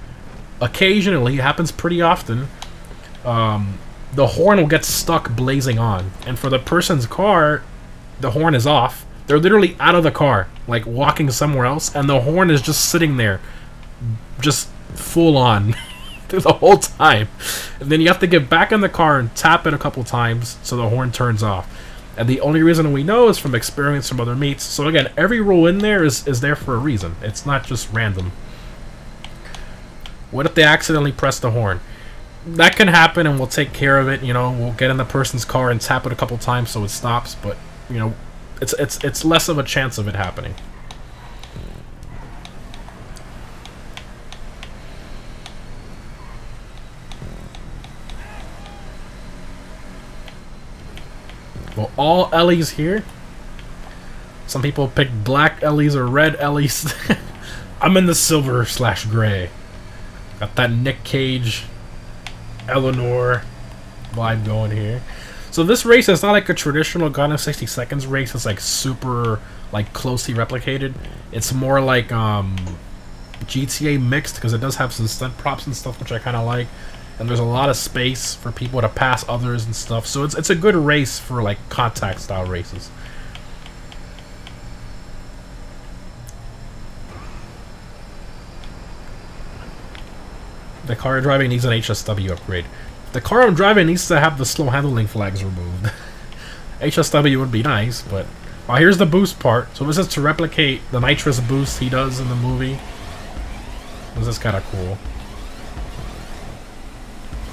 occasionally, it happens pretty often, um, the horn will get stuck blazing on. And for the person's car, the horn is off they're literally out of the car, like walking somewhere else, and the horn is just sitting there, just full on the whole time. And then you have to get back in the car and tap it a couple times so the horn turns off. And the only reason we know is from experience from other meets. So again, every rule in there is, is there for a reason. It's not just random. What if they accidentally press the horn? That can happen and we'll take care of it, you know, we'll get in the person's car and tap it a couple times so it stops, but, you know, it's it's it's less of a chance of it happening. Well, all Ellies here. Some people pick black Ellies or red Ellies. I'm in the silver slash gray. Got that Nick Cage, Eleanor vibe going here. So this race is not like a traditional Gone in 60 Seconds race. It's like super like closely replicated. It's more like um, GTA mixed because it does have some stunt props and stuff, which I kind of like. And there's a lot of space for people to pass others and stuff. So it's, it's a good race for like contact style races. The car driving needs an HSW upgrade. The car I'm driving needs to have the slow handling flags removed. HSW would be nice, but Oh, here's the boost part. So this is to replicate the nitrous boost he does in the movie. This is kind of cool.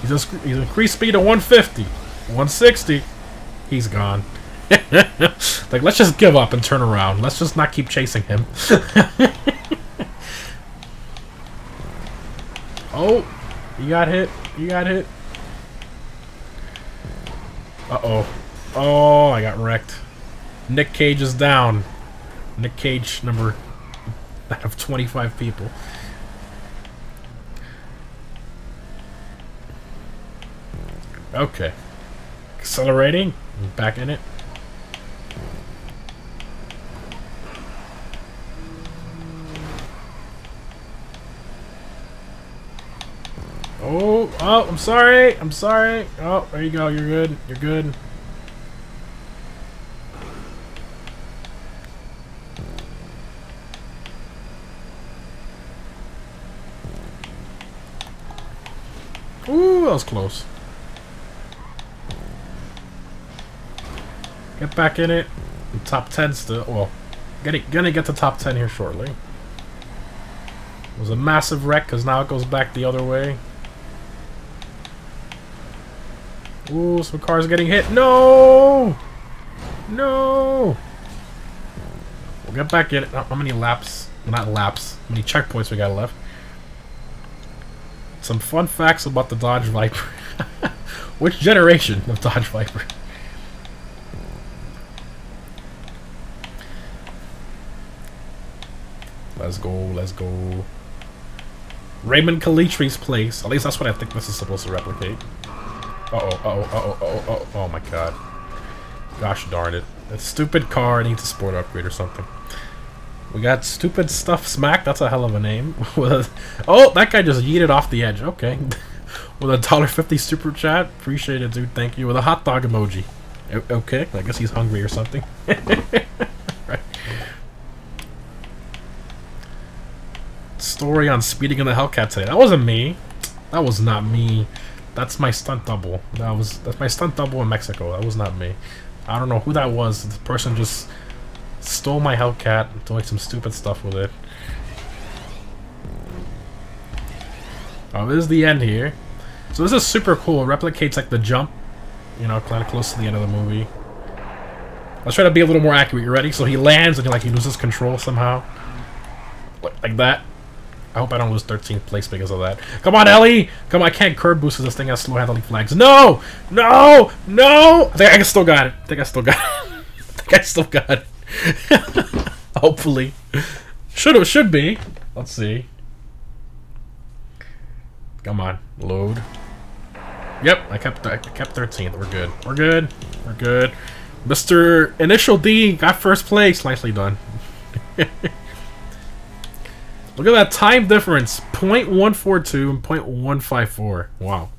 He's, just, he's increased speed to 150. 160. He's gone. like, let's just give up and turn around. Let's just not keep chasing him. oh, you got hit. You got hit. Uh-oh. Oh, I got wrecked. Nick Cage is down. Nick Cage, number out of 25 people. Okay. Accelerating. Back in it. Oh, oh, I'm sorry. I'm sorry. Oh, there you go. You're good. You're good. Ooh, that was close. Get back in it. Top 10 still. Well, gonna, gonna get to top 10 here shortly. It was a massive wreck because now it goes back the other way. Ooh, some cars getting hit. No! No! We'll get back in it. How many laps? Not laps. How many checkpoints we got left? Some fun facts about the Dodge Viper. Which generation of Dodge Viper? Let's go, let's go. Raymond Calitri's place. At least that's what I think this is supposed to replicate. Uh-oh, uh-oh, uh-oh, uh-oh, uh-oh, oh my god. Gosh darn it. That stupid car needs a sport upgrade or something. We got Stupid Stuff Smack, that's a hell of a name. oh, that guy just yeeted off the edge, okay. With a $1.50 super chat, appreciate it dude, thank you. With a hot dog emoji. Okay, I guess he's hungry or something. right. Story on speeding in the Hellcat today. That wasn't me. That was not me. That's my stunt double. That was that's my stunt double in Mexico. That was not me. I don't know who that was. The person just stole my Hellcat, doing some stupid stuff with it. Oh, this is the end here. So this is super cool. It replicates like the jump, you know, kind of close to the end of the movie. Let's try to be a little more accurate. You ready? So he lands and he like he loses control somehow, like that. I hope I don't lose 13th place because of that. Come on, Ellie! Come on, I can't curb boost this thing has slow handling flags. No! No! No! I think I still got it. I think I still got it. I think I still got it. Hopefully. Should should be. Let's see. Come on, load. Yep, I kept I kept 13th. We're good. We're good. We're good. Mr. Initial D got first place. Nicely done. Look at that time difference. 0.142 and 0.154. Wow.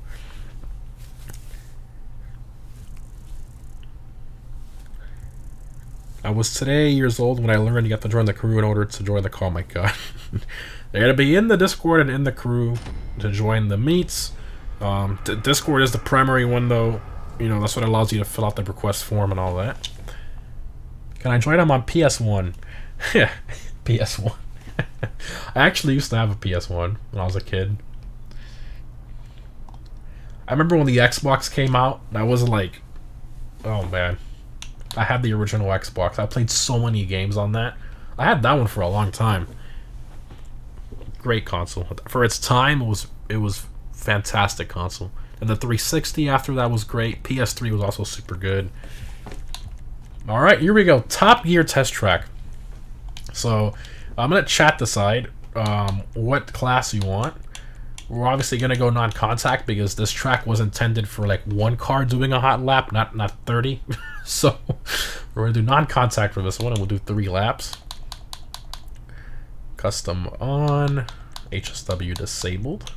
I was today years old when I learned you have to join the crew in order to join the call. My god. they gotta be in the Discord and in the crew to join the meets. Um, Discord is the primary one though. You know, that's what allows you to fill out the request form and all that. Can I join them on PS1? Yeah, PS1. I actually used to have a PS1 when I was a kid. I remember when the Xbox came out, I was like, oh man. I had the original Xbox. I played so many games on that. I had that one for a long time. Great console. For its time, it was it was fantastic console. And the 360 after that was great. PS3 was also super good. All right, here we go. Top Gear test track. So I'm gonna chat decide um, what class you want. We're obviously gonna go non-contact because this track was intended for like one car doing a hot lap, not not 30. so we're gonna do non-contact for this one, and we'll do three laps. Custom on, HSW disabled.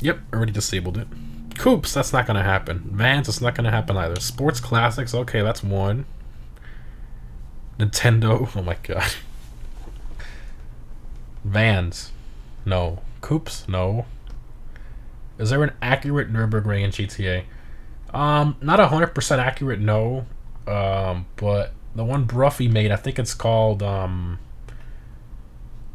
Yep, already disabled it. Coupes, that's not gonna happen. Vans, it's not gonna happen either. Sports Classics, okay, that's one. Nintendo, oh my god. Vans, no. Coupes, no. Is there an accurate Nürburgring in GTA? Um, not a hundred percent accurate, no. Um, but the one Broughy made, I think it's called um.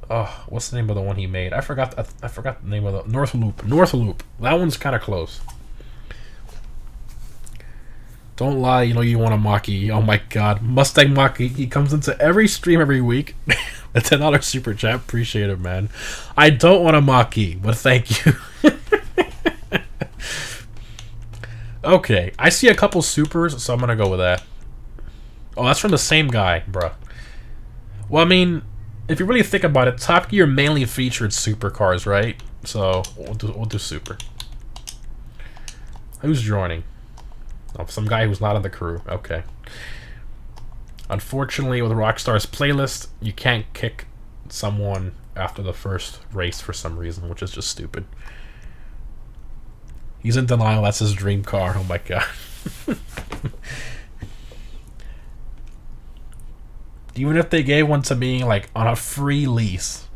Oh, what's the name of the one he made? I forgot. I, I forgot the name of the North Loop. North Loop. That one's kind of close. Don't lie, you know you want a Mach-E. Oh my god. Mustang Mach-E. He comes into every stream every week. a $10 super chat. Appreciate it, man. I don't want a Mach-E, but thank you. okay. I see a couple supers, so I'm to go with that. Oh, that's from the same guy, bruh. Well, I mean, if you really think about it, Top Gear mainly featured supercars, right? So, we'll do, we'll do super. Who's joining? Oh, some guy who's not on the crew. Okay. Unfortunately, with Rockstar's playlist, you can't kick someone after the first race for some reason, which is just stupid. He's in denial. That's his dream car. Oh my god. Even if they gave one to me, like, on a free lease,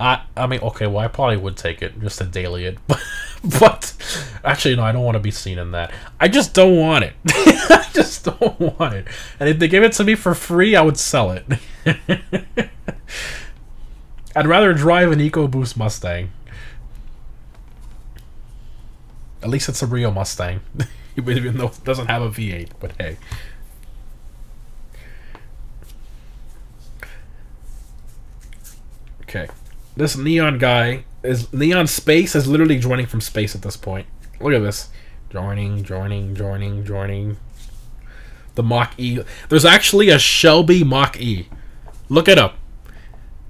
I, I mean, okay, well, I probably would take it just to daily it, but, but actually, no, I don't want to be seen in that. I just don't want it. I just don't want it. And if they gave it to me for free, I would sell it. I'd rather drive an EcoBoost Mustang. At least it's a real Mustang, even though it doesn't have a V8. But hey. Okay. This neon guy is neon space is literally joining from space at this point. Look at this. Joining, joining, joining, joining. The Mach E. There's actually a Shelby Mach E. Look it up.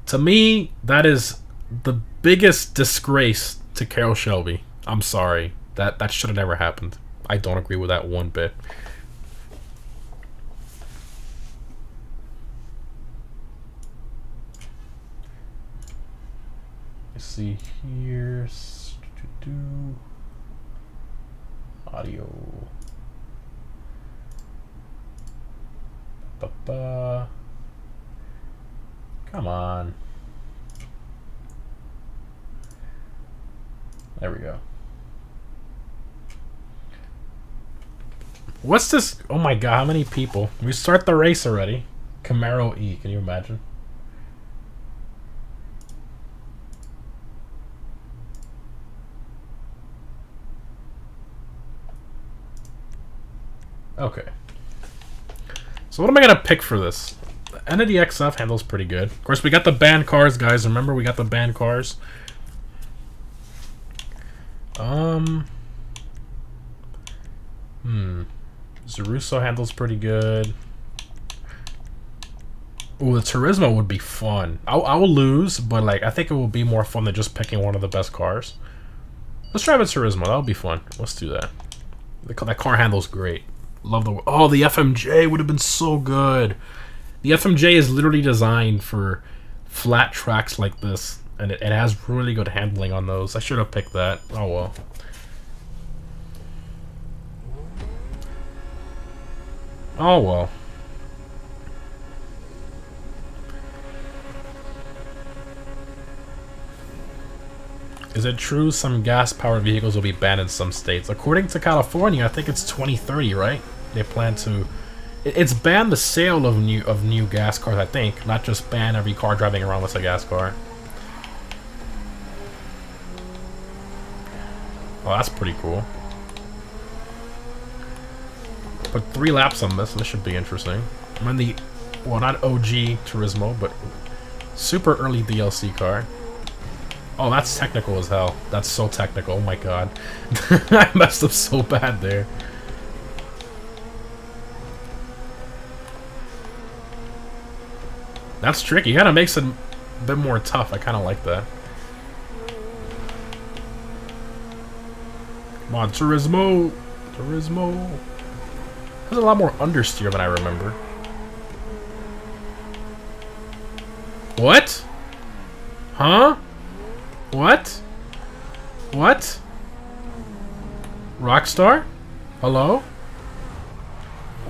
To me, that is the biggest disgrace to Carroll Shelby. I'm sorry. That that should have never happened. I don't agree with that one bit. See here. Audio. Ba -ba. Come on. There we go. What's this? Oh my god, how many people? We start the race already. Camaro E, can you imagine? Okay. So what am I going to pick for this? The Entity XF handles pretty good. Of course, we got the banned cars, guys. Remember, we got the banned cars. Um... Hmm. Zorrusso handles pretty good. Ooh, the Turismo would be fun. I, I will lose, but like I think it will be more fun than just picking one of the best cars. Let's drive a Turismo. That'll be fun. Let's do that. The, that car handles great. Love the oh the FMJ would have been so good. The FMJ is literally designed for flat tracks like this, and it, it has really good handling on those. I should have picked that. Oh well. Oh well. Is it true some gas-powered vehicles will be banned in some states? According to California, I think it's 2030, right? They plan to it's ban the sale of new of new gas cars, I think, not just ban every car driving around with a gas car. Oh, that's pretty cool. Put three laps on this, this should be interesting. I'm in the, well, not OG Turismo, but super early DLC car. Oh, that's technical as hell. That's so technical. Oh my god. I messed up so bad there. That's tricky. Kind of makes it a bit more tough. I kind of like that. Come on, Turismo! Turismo! There's a lot more understeer than I remember. What? Huh? What? What? Rockstar? Hello?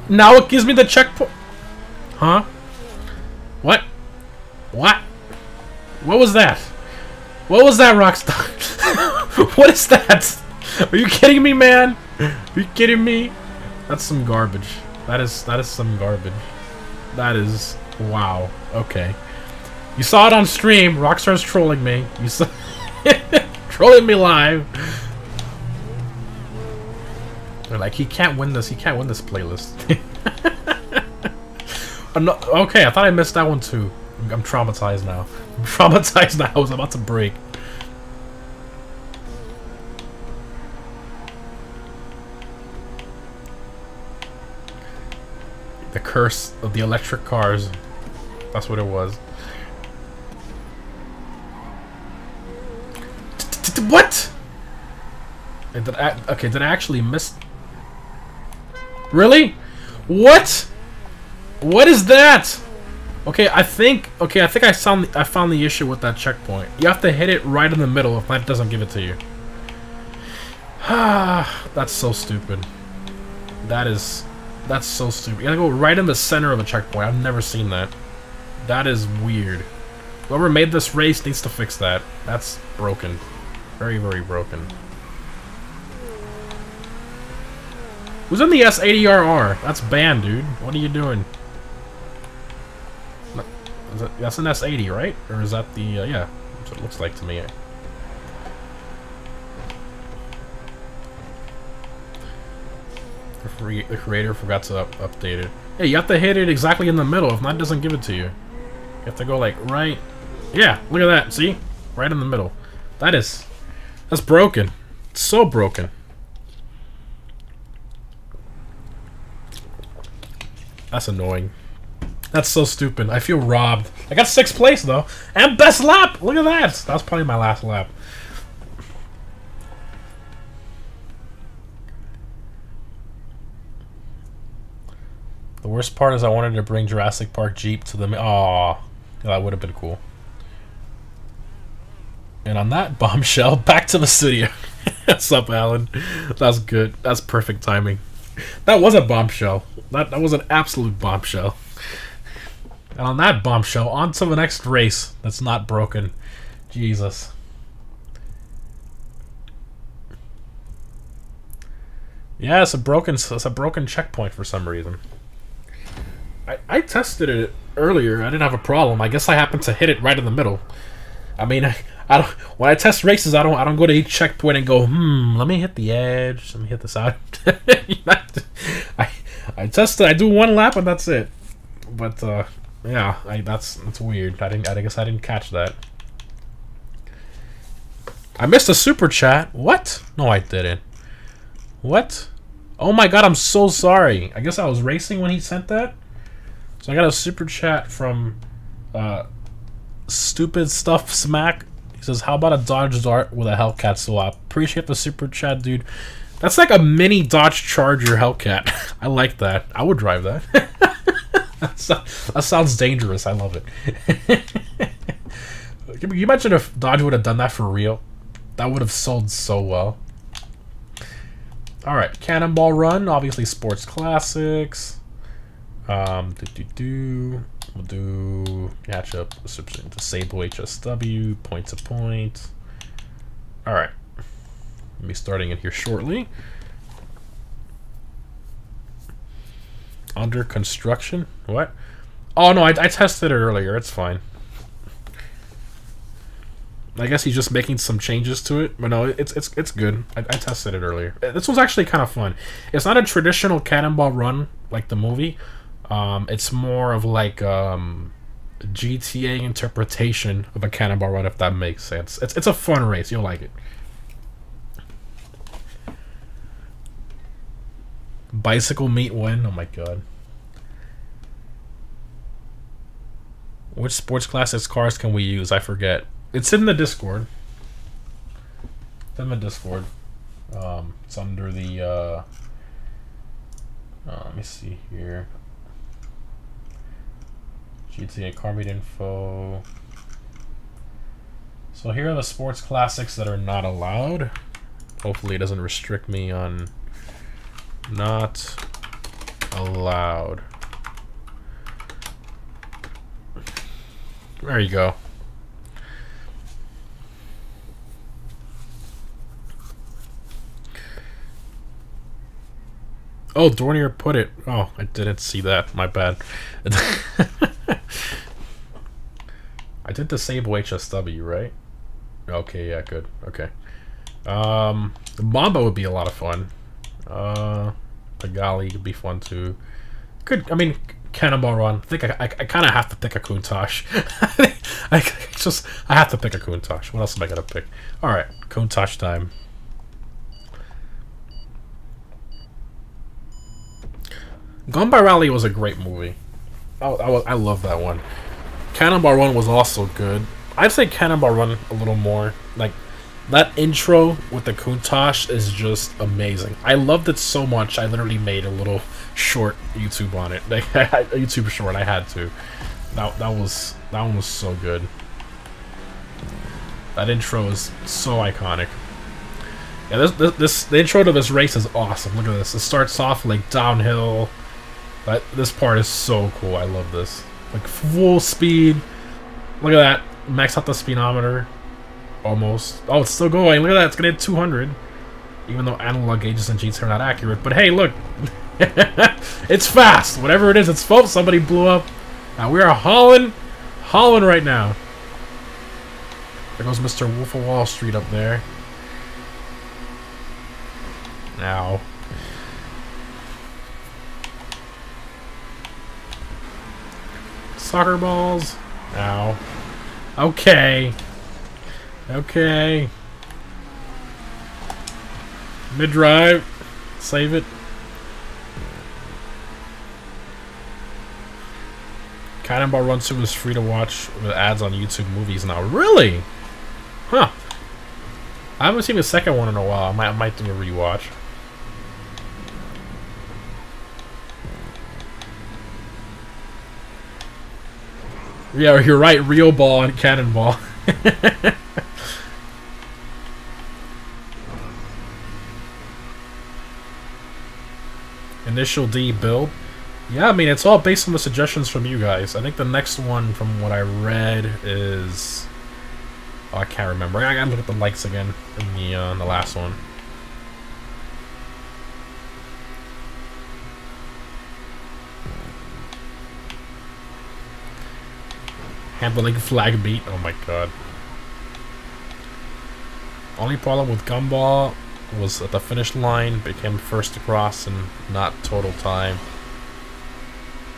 Now it gives me the checkpoint. Huh? What? What? Was that? What was that, Rockstar? what is that? Are you kidding me, man? Are you kidding me? That's some garbage. That is that is some garbage. That is wow. Okay. You saw it on stream. Rockstar's trolling me. You saw trolling me live. They're like, he can't win this. He can't win this playlist. okay, I thought I missed that one too. I'm traumatized now. I'm traumatized now. I was about to break. The curse of the electric cars. That's what it was. What? Did I, okay, did I actually miss... Really? What? What is that? Okay, I think... Okay, I think I found, I found the issue with that checkpoint. You have to hit it right in the middle if that doesn't give it to you. That's so stupid. That is... That's so stupid. You gotta go right in the center of a checkpoint. I've never seen that. That is weird. Whoever made this race needs to fix that. That's broken. Very, very broken. Who's in the S80RR? That's banned, dude. What are you doing? That, that's an S80, right? Or is that the... Uh, yeah, that's what it looks like to me. The creator forgot to up update it. Hey, you have to hit it exactly in the middle. If not, it doesn't give it to you. You have to go like right... Yeah, look at that. See? Right in the middle. That is... That's broken. It's so broken. That's annoying. That's so stupid. I feel robbed. I got sixth place, though. And best lap! Look at that! That was probably my last lap. The worst part is I wanted to bring Jurassic Park Jeep to the... Aw, that would have been cool. And on that bombshell, back to the studio. What's up, Alan? That's good. That's perfect timing. That was a bombshell. That, that was an absolute bombshell. And on that bombshell, on to the next race that's not broken. Jesus. Yeah, it's a broken it's a broken checkpoint for some reason. I, I tested it earlier. I didn't have a problem. I guess I happened to hit it right in the middle. I mean, I, I don't. When I test races, I don't. I don't go to each checkpoint and go, hmm. Let me hit the edge. Let me hit the side. I I test. It. I do one lap and that's it. But uh, yeah, I, that's that's weird. I didn't. I guess I didn't catch that. I missed a super chat. What? No, I didn't. What? Oh my god, I'm so sorry. I guess I was racing when he sent that. So I got a super chat from uh, Stupid Stuff Smack. He says, How about a Dodge Dart with a Hellcat swap? Appreciate the super chat, dude. That's like a mini Dodge Charger Hellcat. I like that. I would drive that. that sounds dangerous. I love it. Can you imagine if Dodge would have done that for real? That would have sold so well. Alright, Cannonball Run, obviously sports classics. Um, do, do, do. We'll do catch up, disable HSW, point to point. All right, I'll be starting in here shortly. Under construction? What? Oh no, I, I tested it earlier. It's fine. I guess he's just making some changes to it, but no, it's it's it's good. I, I tested it earlier. This was actually kind of fun. It's not a traditional cannonball run like the movie, um, it's more of like um, GTA interpretation of a cannonball run, if that makes sense. It's it's a fun race. You'll like it. Bicycle meet when? Oh my god. Which sports classics cars can we use? I forget. It's in the Discord. It's in the Discord. Um, it's under the. Uh, uh, let me see here. GTA car meet info. So here are the sports classics that are not allowed. Hopefully it doesn't restrict me on not allowed. There you go. Oh, Dornier put it. Oh, I didn't see that. My bad. I did disable HSW, right? Okay, yeah, good. Okay. Um, Mamba would be a lot of fun. Uh, Pagaali could be fun too. Could I mean Cannonball Run? I think I, I, I kind of have to pick a Countach. I, just I have to pick a Countach. What else am I gonna pick? All right, Countach time. Gumball Rally was a great movie. I, I, I love that one. Cannonball Run was also good. I'd say Cannonball Run a little more. Like that intro with the Countach is just amazing. I loved it so much. I literally made a little short YouTube on it. Like a YouTube short. I had to. That that was that one was so good. That intro is so iconic. Yeah, this, this, this the intro to this race is awesome. Look at this. It starts off like downhill. But this part is so cool. I love this. Like full speed. Look at that. Max out the speedometer. Almost. Oh, it's still going. Look at that. It's going to hit 200. Even though analog gauges and cheats are not accurate. But hey, look. it's fast. Whatever it is, it's fault. Somebody blew up. Now we are hauling. Hauling right now. There goes Mr. Wolf of Wall Street up there. Now. Soccer balls. Now. Okay. Okay. Mid-drive. Save it. Cannonball Run 2 is free to watch with ads on YouTube movies now. Really? Huh. I haven't seen the second one in a while. I might, I might do a rewatch. Yeah, you're right. Real ball and cannonball. Initial D build. Yeah, I mean, it's all based on the suggestions from you guys. I think the next one, from what I read, is... Oh, I can't remember. I gotta look at the likes again in the, uh, the last one. Handling flag beat. Oh my god. Only problem with Gumball was at the finish line, became first across and not total time.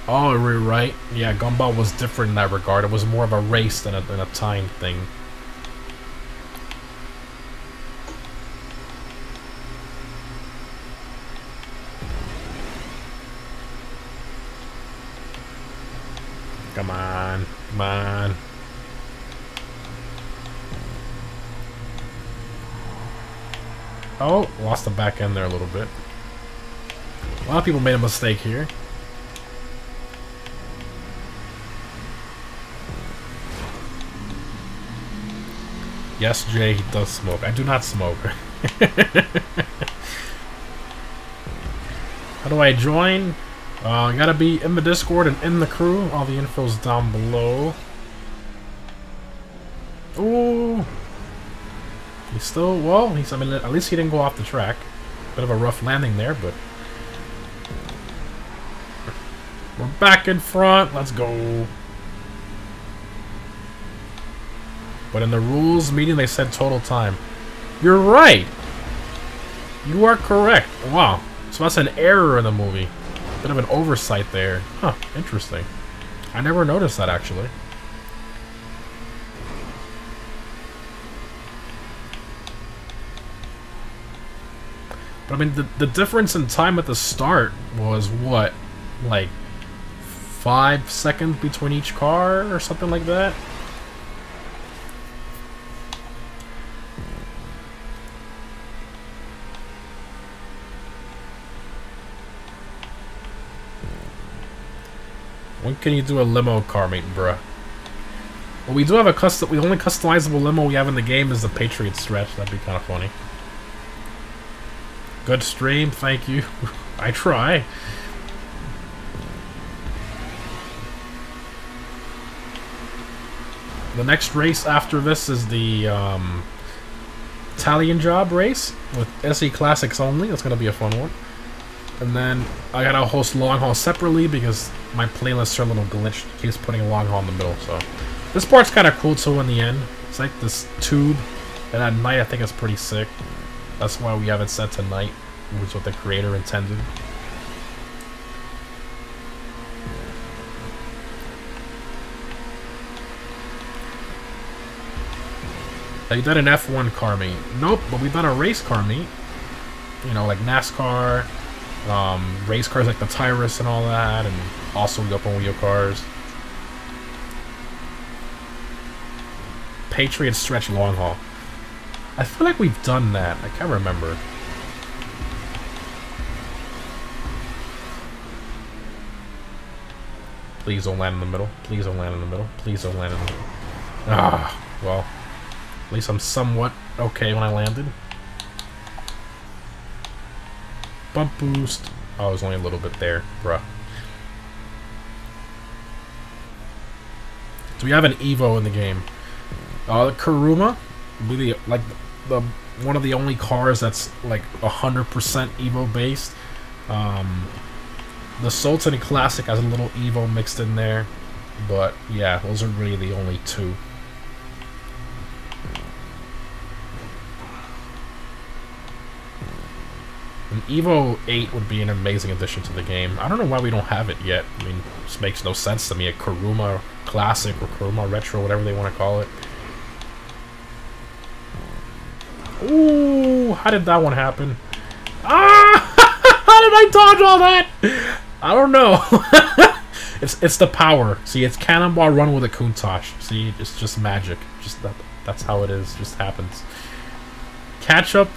Oh, you're right. Yeah, Gumball was different in that regard. It was more of a race than a, than a time thing. Come on. Come on. Oh, lost the back end there a little bit. A lot of people made a mistake here. Yes, Jay, he does smoke. I do not smoke. How do I join? Uh, gotta be in the Discord and in the crew. All the info's down below. Ooh. He's still, well, he's, I mean, at least he didn't go off the track. Bit of a rough landing there, but... We're back in front. Let's go. But in the rules meeting, they said total time. You're right. You are correct. Wow. So that's an error in the movie. Bit of an oversight there. Huh, interesting. I never noticed that, actually. But I mean, the, the difference in time at the start was what? Like, five seconds between each car or something like that? When can you do a limo car meet, bruh? Well, we do have a custom. The only customizable limo we have in the game is the Patriot stretch. That'd be kind of funny. Good stream, thank you. I try. The next race after this is the um, Italian job race with Issi Classics only. That's going to be a fun one. And then I gotta host long haul separately because my playlists are a little glitched. It keeps putting long haul in the middle, so this part's kind of cool too in the end. It's like this tube, and at night I think it's pretty sick. That's why we have it set to night, which is what the creator intended. Have you done an F1 car meet? Nope, but we've done a race car meet. You know, like NASCAR, um, race cars like the Tyrus and all that, and also the open wheel cars. Patriot Stretch Long Haul. I feel like we've done that. I can't remember. Please don't land in the middle. Please don't land in the middle. Please don't land in the middle. Ah, well. At least I'm somewhat okay when I landed. Bump boost. Oh, I was only a little bit there, bruh. So we have an Evo in the game. Uh, the Kuruma, really like the one of the only cars that's like 100% Evo based. Um, the Sultan Classic has a little Evo mixed in there, but yeah, those are really the only two. An Evo 8 would be an amazing addition to the game. I don't know why we don't have it yet. I mean, this makes no sense to me. A Kuruma Classic or Kuruma Retro, whatever they want to call it. Ooh, how did that one happen? Ah! how did I dodge all that? I don't know. it's it's the power. See, it's Cannonball Run with a Countach. See, it's just magic. Just that, that's how it is. Just happens. Catch up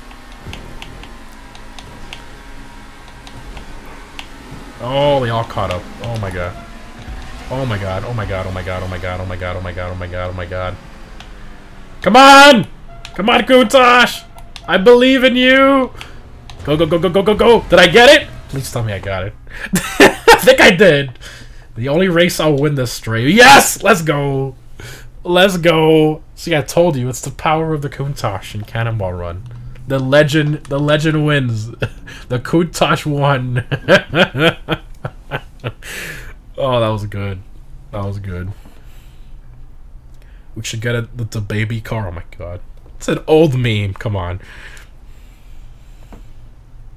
Oh, they all caught up. Oh my god. Oh my god, oh my god, oh my god, oh my god, oh my god, oh my god, oh my god, oh my god. Come on! Come on, Countach! I believe in you! Go, go, go, go, go, go, go! Did I get it? Please tell me I got it. I think I did. The only race I'll win this straight. Yes! Let's go! Let's go! See, I told you, it's the power of the Countach in Cannonball Run. The legend, the legend wins. the Countach won. oh, that was good. That was good. We should get it. It's a baby car. Oh my god. It's an old meme. Come on.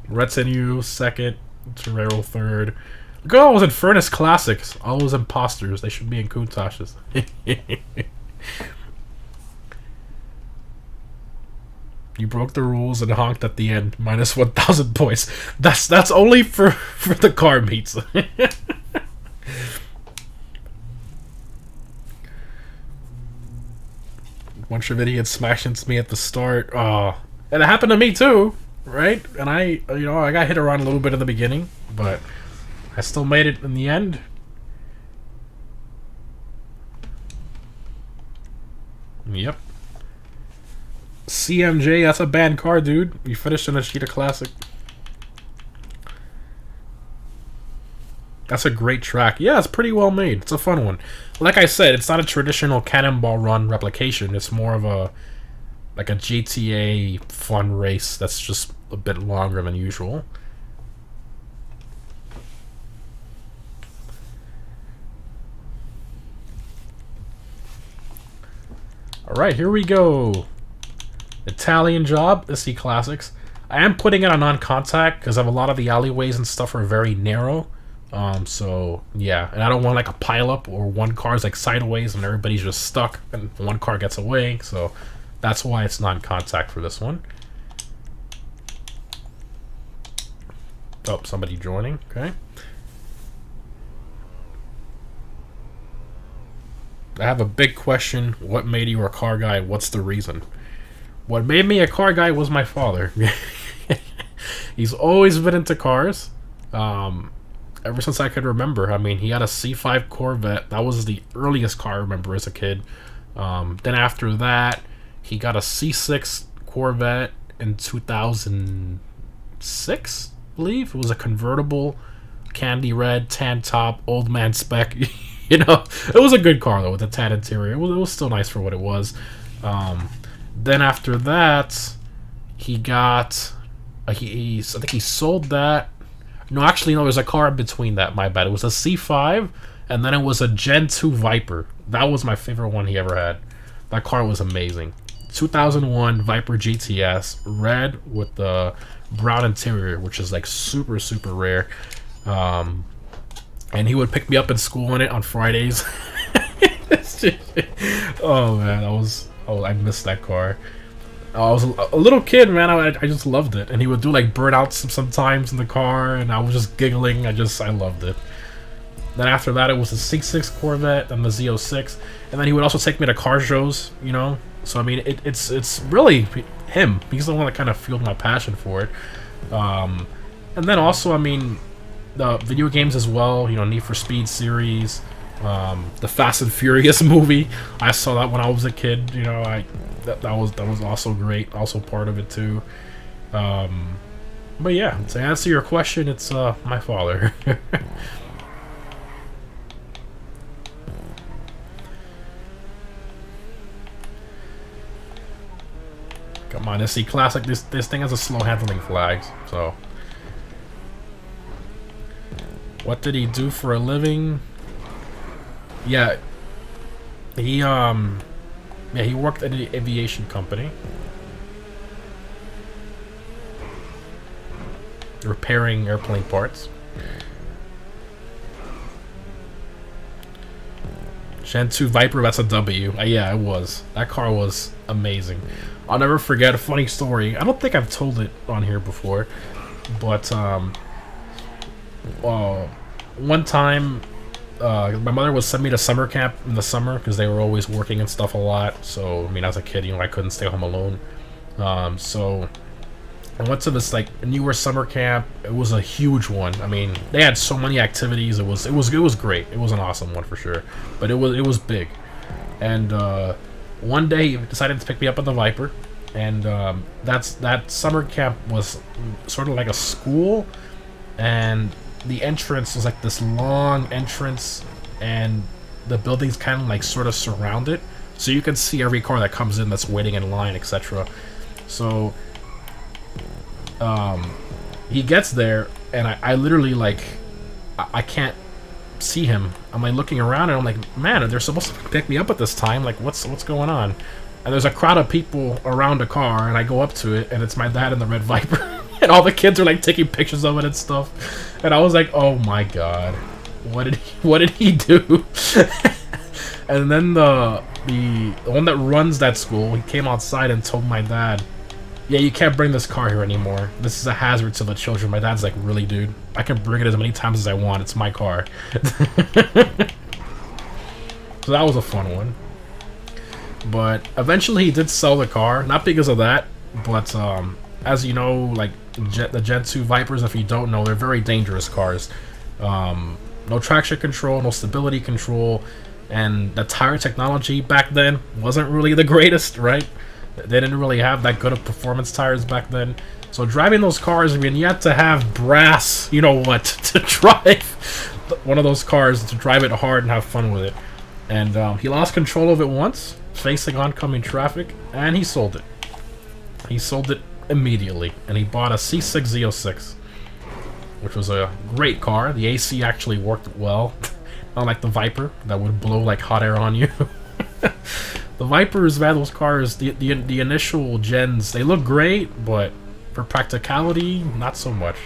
Retinue second. Torero third. Look at all those Infernus classics. All those imposters. They should be in Countach's. You broke the rules and honked at the end. Minus 1,000 points. That's that's only for, for the car meets. Bunch of idiots smashed into me at the start. Oh. And it happened to me too, right? And I, you know, I got hit around a little bit in the beginning, but I still made it in the end. Yep. CMJ, that's a banned car, dude. You finished in a Cheetah Classic. That's a great track. Yeah, it's pretty well made. It's a fun one. Like I said, it's not a traditional Cannonball Run replication. It's more of a like a GTA fun race that's just a bit longer than usual. Alright, here we go. Italian job, the C Classics. I am putting it on non-contact because a lot of the alleyways and stuff are very narrow. Um, so yeah, and I don't want like a pileup or one car's like sideways and everybody's just stuck and one car gets away. So that's why it's non-contact for this one. Oh, somebody joining. Okay. I have a big question. What made you a car guy? What's the reason? What made me a car guy was my father. He's always been into cars. Um, ever since I could remember. I mean, he had a C5 Corvette. That was the earliest car I remember as a kid. Um, then after that, he got a C6 Corvette in 2006, I believe. It was a convertible, candy red, tan top, old man spec. you know, it was a good car, though, with a tan interior. It was, it was still nice for what it was. Um, then after that, he got, uh, he, he, I think he sold that. No, actually, no. There's a car in between that. My bad. It was a C5, and then it was a Gen 2 Viper. That was my favorite one he ever had. That car was amazing. 2001 Viper GTS, red with the brown interior, which is like super super rare. Um, and he would pick me up in school in it on Fridays. oh man, I was oh I missed that car. I was a, little kid, man. I, I just loved it, and he would do like burnouts sometimes in the car, and I was just giggling. I just I loved it. Then after that, it was the C6 Corvette and the Z06, and then he would also take me to car shows, you know. So I mean, it, it's it's really him. He's the one that kind of fueled my passion for it. Um, and then also, I mean, the video games as well. You know, Need for Speed series, um, the Fast and Furious movie. I saw that when I was a kid. You know, I that, that was that was also great. Also part of it too. Um, but yeah, to answer your question, it's uh, my father. Come on, Issi Classic. This this thing has a slow handling flags, so. What did he do for a living? Yeah. He um yeah, he worked at an aviation company. Repairing airplane parts. 2 Viper, that's a W. Uh, yeah, it was. That car was amazing. I'll never forget a funny story. I don't think I've told it on here before, but um, uh, one time uh, my mother would send me to summer camp in the summer because they were always working and stuff a lot. So I mean, as a kid, you know, I couldn't stay home alone. Um, so I went to this like newer summer camp. It was a huge one. I mean, they had so many activities. It was it was it was great. It was an awesome one for sure. But it was it was big. And uh, one day he decided to pick me up on the Viper, and um, that's that summer camp was sort of like a school, and the entrance is like this long entrance, and the buildings kind of like sort of surround it, so you can see every car that comes in that's waiting in line, etc. So, um, he gets there, and I, I literally like, I, I can't see him. I'm like looking around and I'm like, man, they're supposed to pick me up at this time. Like, what's what's going on? And there's a crowd of people around a car, and I go up to it, and it's my dad in the red Viper, and all the kids are like taking pictures of it and stuff. And I was like, oh my god, what did he, what did he do? and then the the the one that runs that school, he came outside and told my dad, yeah, you can't bring this car here anymore. This is a hazard to the children. My dad's like, really, dude? I can bring it as many times as I want. It's my car. so that was a fun one. But eventually he did sell the car. Not because of that, but um, as you know, like the Gen 2 Vipers, if you don't know, they're very dangerous cars. Um, no traction control, no stability control, and the tire technology back then wasn't really the greatest, right? They didn't really have that good of performance tires back then. So driving those cars, I mean, you had to have brass, you know what, to drive one of those cars, to drive it hard and have fun with it. And um, he lost control of it once, facing oncoming traffic, and he sold it. He sold it immediately, and he bought a C6 Z06, which was a great car. The AC actually worked well, unlike the Viper that would blow like hot air on you. The Vipers, man, those cars, the, the, the initial gens, they look great, but for practicality, not so much.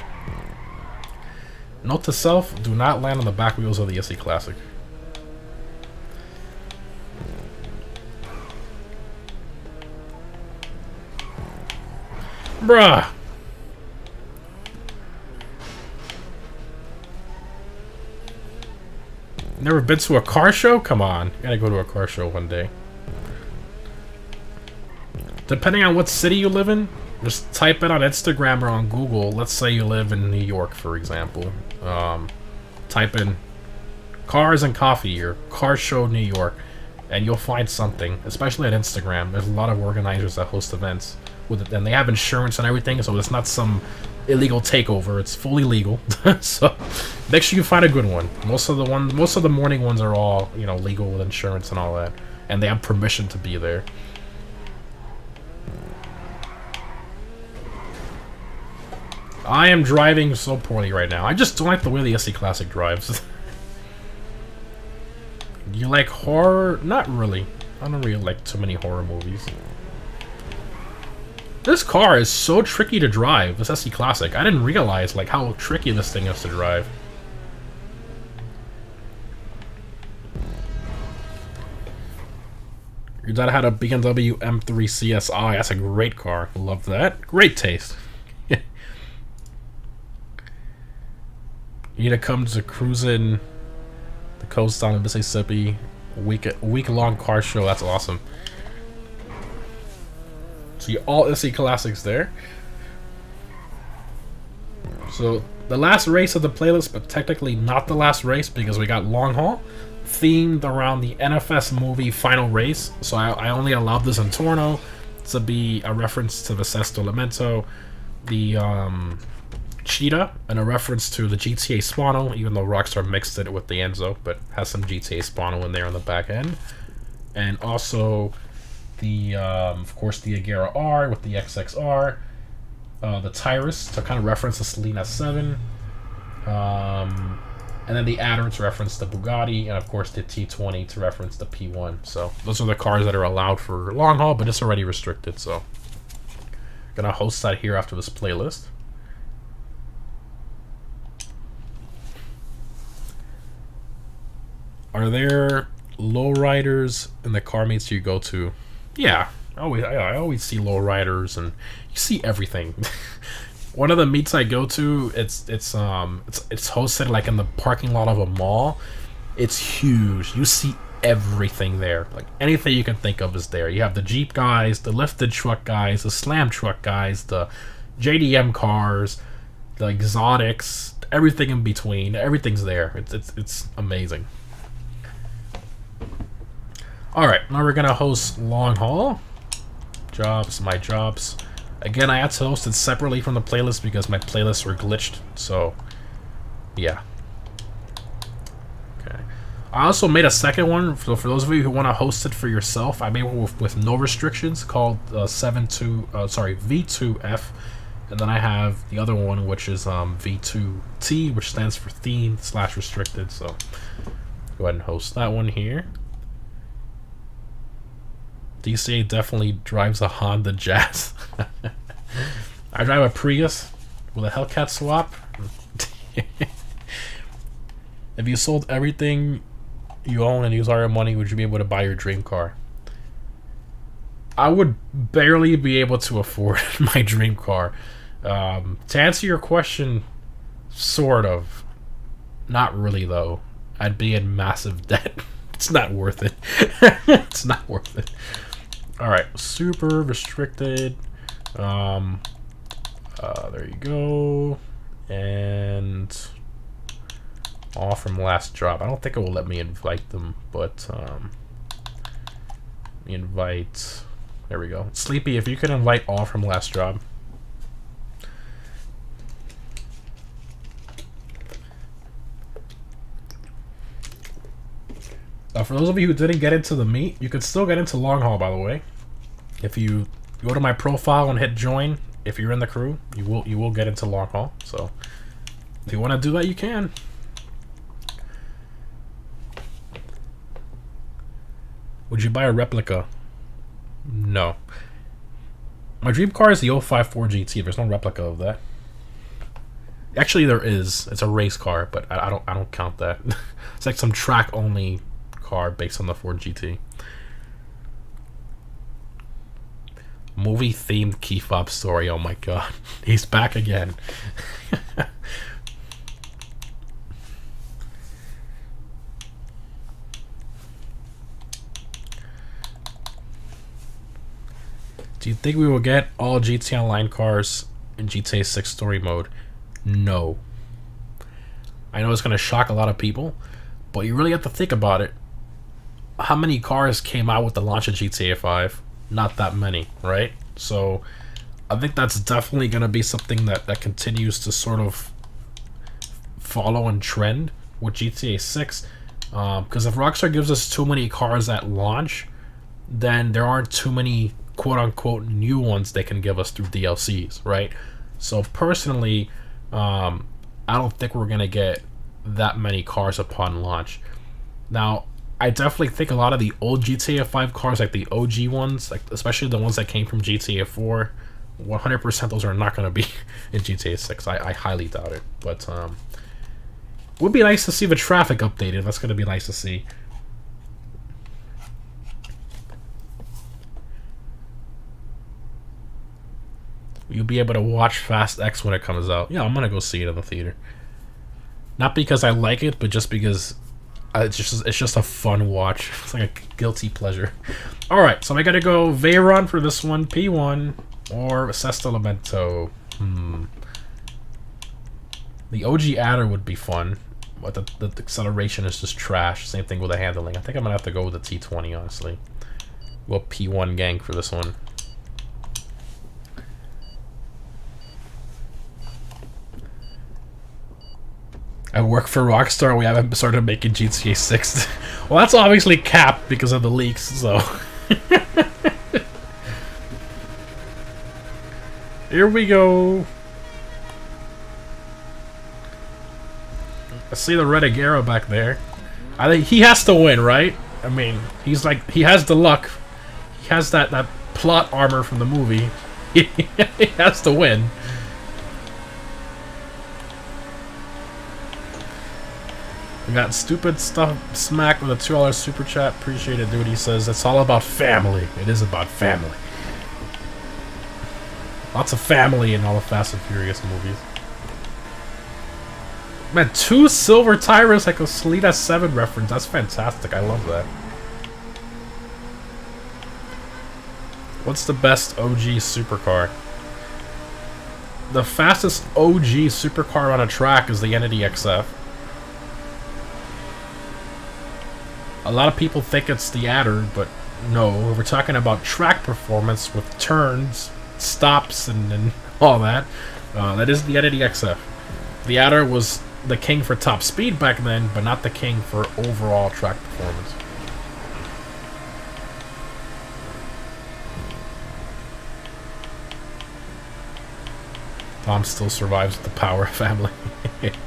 Note to self, do not land on the back wheels of the Issi Classic. Bruh! Never been to a car show? Come on. Gotta go to a car show one day. Depending on what city you live in, just type it on Instagram or on Google. Let's say you live in New York, for example. Um, type in cars and coffee or car show New York, and you'll find something. Especially at Instagram, there's a lot of organizers that host events with it, and they have insurance and everything, so it's not some illegal takeover. It's fully legal. so make sure you find a good one. Most of the one, most of the morning ones are all you know legal with insurance and all that, and they have permission to be there. I am driving so poorly right now. I just don't like the way the Issi Classic drives. you like horror? Not really. I don't really like too many horror movies. This car is so tricky to drive, this Issi Classic. I didn't realize like how tricky this thing is to drive. Your dad had a BMW M3 CSI. That's a great car. Love that. Great taste. you need to come to cruising the coast down in Mississippi. Week week long car show. That's awesome. So you all Issi classics there. So the last race of the playlist, but technically not the last race because we got long haul themed around the NFS movie Final Race, so I, I only allowed this in Torno to be a reference to the Sesto Elemento, the um, Cheetah, and a reference to the GTA Spano, even though Rockstar mixed it with the Enzo, but has some GTA Spano in there on the back end. And also the, um, of course, the Agera R with the XXR, uh, the Tyrus to kind of reference the Saleen S7, um, and then the adder to reference the Bugatti, and of course the T20 to reference the P1. So those are the cars that are allowed for long haul, but it's already restricted. So gonna host that here after this playlist. Are there lowriders in the car meets you go to? Yeah, I always I, I always see lowriders, and you see everything. one of the meets I go to, it's it's um it's it's hosted like in the parking lot of a mall. It's huge. You see everything there. Like anything you can think of is there. You have the Jeep guys, the lifted truck guys, the slam truck guys, the JDM cars, the exotics, everything in between. Everything's there. It's it's it's amazing. All right, now we're gonna host long haul jobs. My jobs. Again, I had to host it separately from the playlist because my playlists were glitched, so yeah. Okay. I also made a second one, so for those of you who want to host it for yourself, I made one with, with no restrictions called uh, 72, uh, sorry, V2F, and then I have the other one, which is um, V2T, which stands for theme slash restricted, so go ahead and host that one here. DCA definitely drives a Honda Jazz. I drive a Prius with a Hellcat swap. if you sold everything you own and use all your money, would you be able to buy your dream car? I would barely be able to afford my dream car. Um, to answer your question, sort of. Not really, though. I'd be in massive debt. it's not worth it. it's not worth it. All right, super restricted. Um, uh, there you go. And all from last drop. I don't think it will let me invite them, but um, invite. There we go. Sleepy, if you could invite all from last drop. Uh, for those of you who didn't get into the meet, you could still get into long haul, by the way. If you go to my profile and hit join, if you're in the crew, you will you will get into long haul. So if you want to do that, you can. Would you buy a replica? No. My dream car is the 05 Ford GT. There's no replica of that. Actually, there is. It's a race car, but I, I don't. I don't count that. it's like some track only car based on the Ford GT. Movie themed key fob story. Oh my god. He's back again. Do you think we will get all GTA Online cars in GTA 6 story mode? No. I know it's going to shock a lot of people, but you really have to think about it how many cars came out with the launch of GTA 5? Not that many, right? So I think that's definitely going to be something that, that continues to sort of follow and trend with GTA 6. Because um, if Rockstar gives us too many cars at launch, then there aren't too many quote unquote new ones they can give us through DLCs, right? So personally, um, I don't think we're gonna get that many cars upon launch. Now, I definitely think a lot of the old GTA 5 cars, like the OG ones, like especially the ones that came from GTA 4, 100% those are not going to be in GTA 6. I, I highly doubt it. But um, would be nice to see the traffic updated. That's going to be nice to see. You'll be able to watch Fast X when it comes out. Yeah, I'm going to go see it in the theater. Not because I like it, but just because it's just it's just a fun watch. It's like a guilty pleasure. All right, so I gotta go Veyron for this one, P1 or Sesto. Hmm. The OG adder would be fun, but the, the, the, acceleration is just trash. Same thing with the handling. I think I'm gonna have to go with the T20 honestly. Go P1 gang for this one. I work for Rockstar. We haven't started making GTA 6. well, that's obviously capped because of the leaks, so... Here we go. I see the red Agera back there. I think he has to win, right? I mean, he's like, he has the luck. He has that, that plot armor from the movie. he has to win. We got stupid stuff smack with a $2 super chat. Appreciate it, dude. He says it's all about family. It is about family. Lots of family in all the Fast and Furious movies. Man, two silver tires like a Saleen S7 reference. That's fantastic. I love that. What's the best OG supercar? The fastest OG supercar on a track is the Entity XF. A lot of people think it's the Adder, but no, we're talking about track performance with turns, stops, and, and all that. Uh, that is the Entity XF. The Adder was the king for top speed back then, but not the king for overall track performance. Tom still survives with the Power family.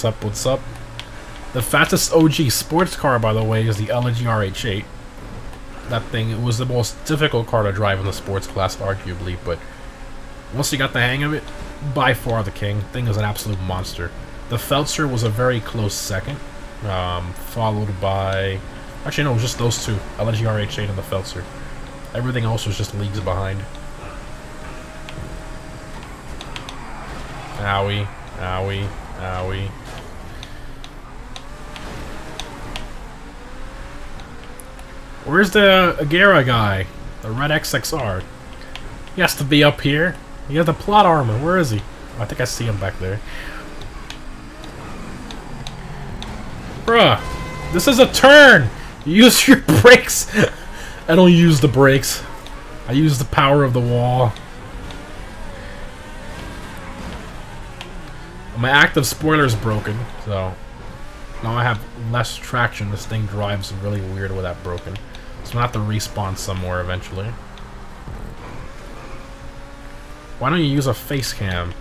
What's up, what's up? The fastest OG sports car, by the way, is the Elegy RH8. That thing, it was the most difficult car to drive in the sports class, arguably, but once you got the hang of it, by far the king. Thing is an absolute monster. The Feltzer was a very close second, um, followed by... Actually, no, just those two. Elegy RH8 and the Feltzer. Everything else was just leagues behind. Owie, owie, Ah, owie. Where's the Agera guy? The red XXR. He has to be up here. He has the plot armor. Where is he? Oh, I think I see him back there. Bruh, this is a turn! Use your brakes! I don't use the brakes. I use the power of the wall. My active spoiler is broken, so now I have less traction. This thing drives really weird with that broken. So I'm gonna have to respawn somewhere eventually. Why don't you use a face cam?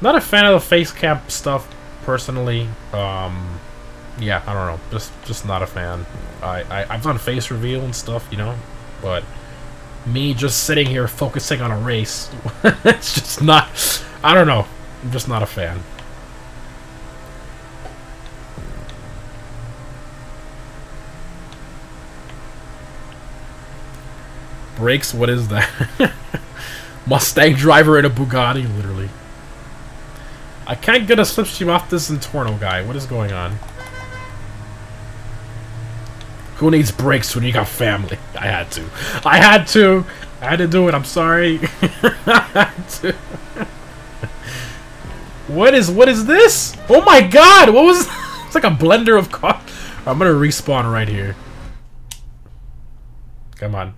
Not a fan of the face cam stuff, personally. Um, yeah, I don't know. Just just not a fan. I, I, I've done face reveal and stuff, you know? But me just sitting here focusing on a race, it's just not... I don't know. I'm just not a fan. brakes? What is that? Mustang driver in a Bugatti, literally. I can't get a slipstream off this Intorno guy. What is going on? Who needs brakes when you got family? I had to. I had to. I had to do it. I'm sorry. I had to. What is what is this? Oh my god! What was? it's like a blender of car. I'm gonna respawn right here. Come on.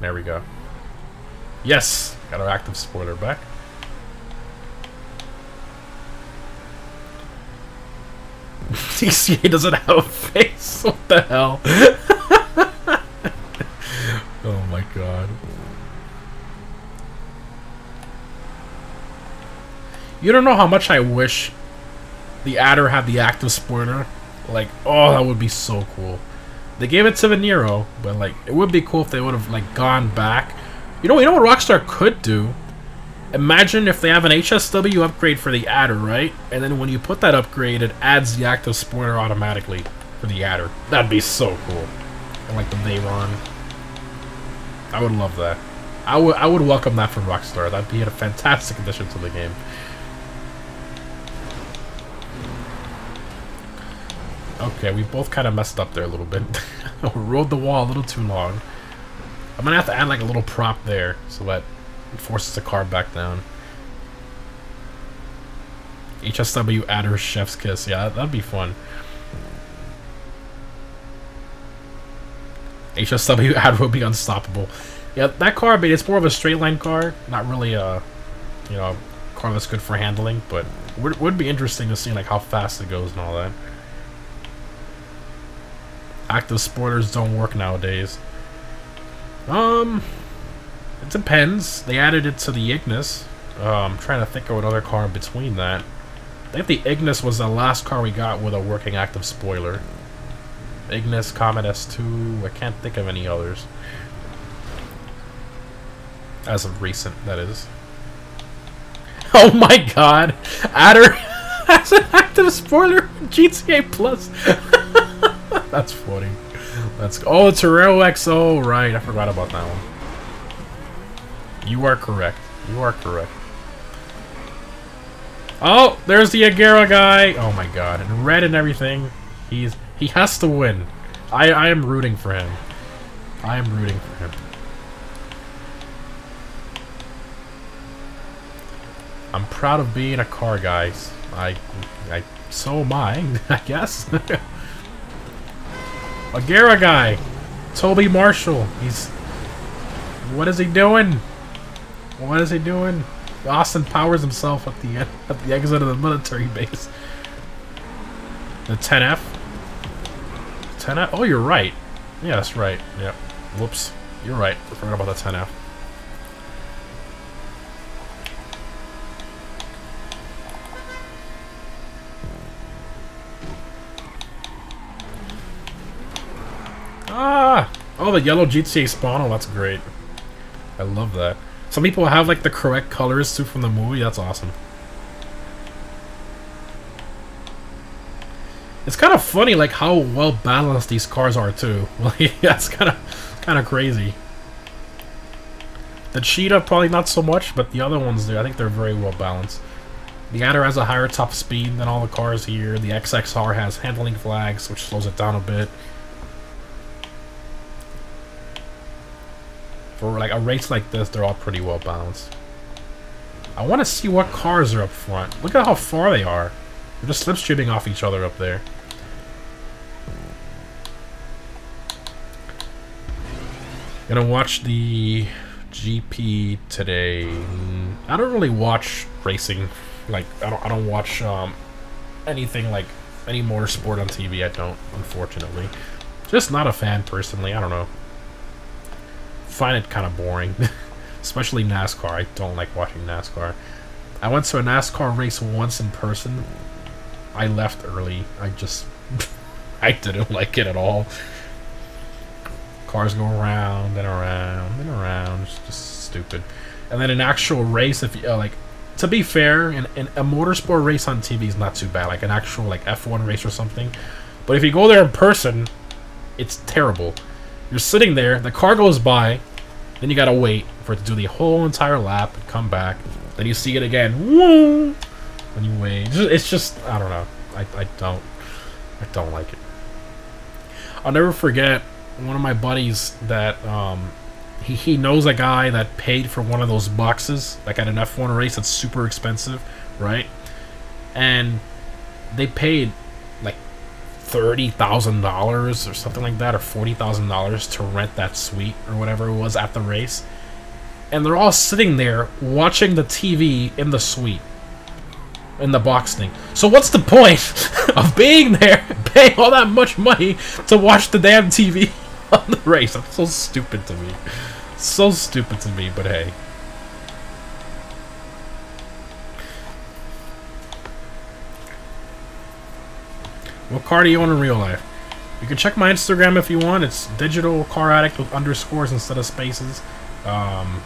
There we go. Yes! Got our active spoiler back. DCA doesn't have a face. What the hell? oh my god. You don't know how much I wish the adder had the active spoiler. Like, oh, that would be so cool. They gave it to the Nero, but like, it would be cool if they would have like gone back. You know, you know what Rockstar could do? Imagine if they have an HSW upgrade for the adder, right? And then when you put that upgrade, it adds the active spoiler automatically for the adder. That'd be so cool. And like the Veyron. I would love that. I would I would welcome that from Rockstar. That'd be a fantastic addition to the game. Okay, we both kind of messed up there a little bit. Rode the wall a little too long. I'm gonna have to add like a little prop there so that it forces the car back down. HSW adder chef's kiss. Yeah, that'd be fun. HSW adder would be unstoppable. Yeah, that car, mean, it's more of a straight line car, not really a, you know, car that's good for handling, but would would be interesting to see like how fast it goes and all that active spoilers don't work nowadays. Um, it depends. They added it to the Ignus. Uh, I'm trying to think of another car in between that. I think the Ignus was the last car we got with a working active spoiler. Ignus, Comet S2, I can't think of any others. As of recent, that is. Oh my god! Adder has an active spoiler GTA Plus! That's funny. That's oh, it's a Rail XO, right? I forgot about that one. You are correct. You are correct. Oh, there's the Agera guy. Oh my god, and red and everything. He's he has to win. I I am rooting for him. I am rooting for him. I'm proud of being a car guy. I I so am I, I guess. Agera guy. Tobey Marshall. He's... What is he doing? What is he doing? Austin Powers himself at the at the exit of the military base. The 10F? 10F? Oh, you're right. Yeah, that's right. Yep. Whoops. You're right. I forgot about the 10F. Ah! Oh, the yellow GTA Spano. Oh, that's great. I love that. Some people have, like, the correct colors, too, from the movie. That's awesome. It's kind of funny, like, how well balanced these cars are, too. Like, that's kind of kind of crazy. The Cheetah, probably not so much, but the other ones, do. I think they're very well balanced. The Adder has a higher top speed than all the cars here. The XXR has handling flags, which slows it down a bit. For like a race like this, they're all pretty well balanced. I want to see what cars are up front. Look at how far they are. They're just slipstreaming off each other up there. Gonna watch the GP today. I don't really watch racing. Like I don't. I don't watch um, anything like any motorsport on TV. I don't, unfortunately. Just not a fan personally. I don't know find it kind of boring. Especially NASCAR. I don't like watching NASCAR. I went to a NASCAR race once in person. I left early. I just... I didn't like it at all. Cars go around and around and around. It's just stupid. And then an actual race, if you... Uh, like, to be fair, in a motorsport race on TV is not too bad. Like an actual like F1 race or something. But if you go there in person, it's terrible. You're sitting there, the car goes by, then you gotta wait for it to do the whole entire lap and come back. Then you see it again. Woo! When you wait. It's just, I don't know. I, I don't, I don't like it. I'll never forget one of my buddies that, um, he, he knows a guy that paid for one of those boxes, like at an F1 race that's super expensive, right? And they paid $30,000 or something like that, or $40,000 to rent that suite or whatever it was at the race. And they're all sitting there watching the TV in the suite. in the box thing. So what's the point of being there, paying all that much money to watch the damn TV on the race? That's so stupid to me. So stupid to me, but hey. What car do you own in real life? You can check my Instagram if you want. It's digital car addict with underscores instead of spaces. Um,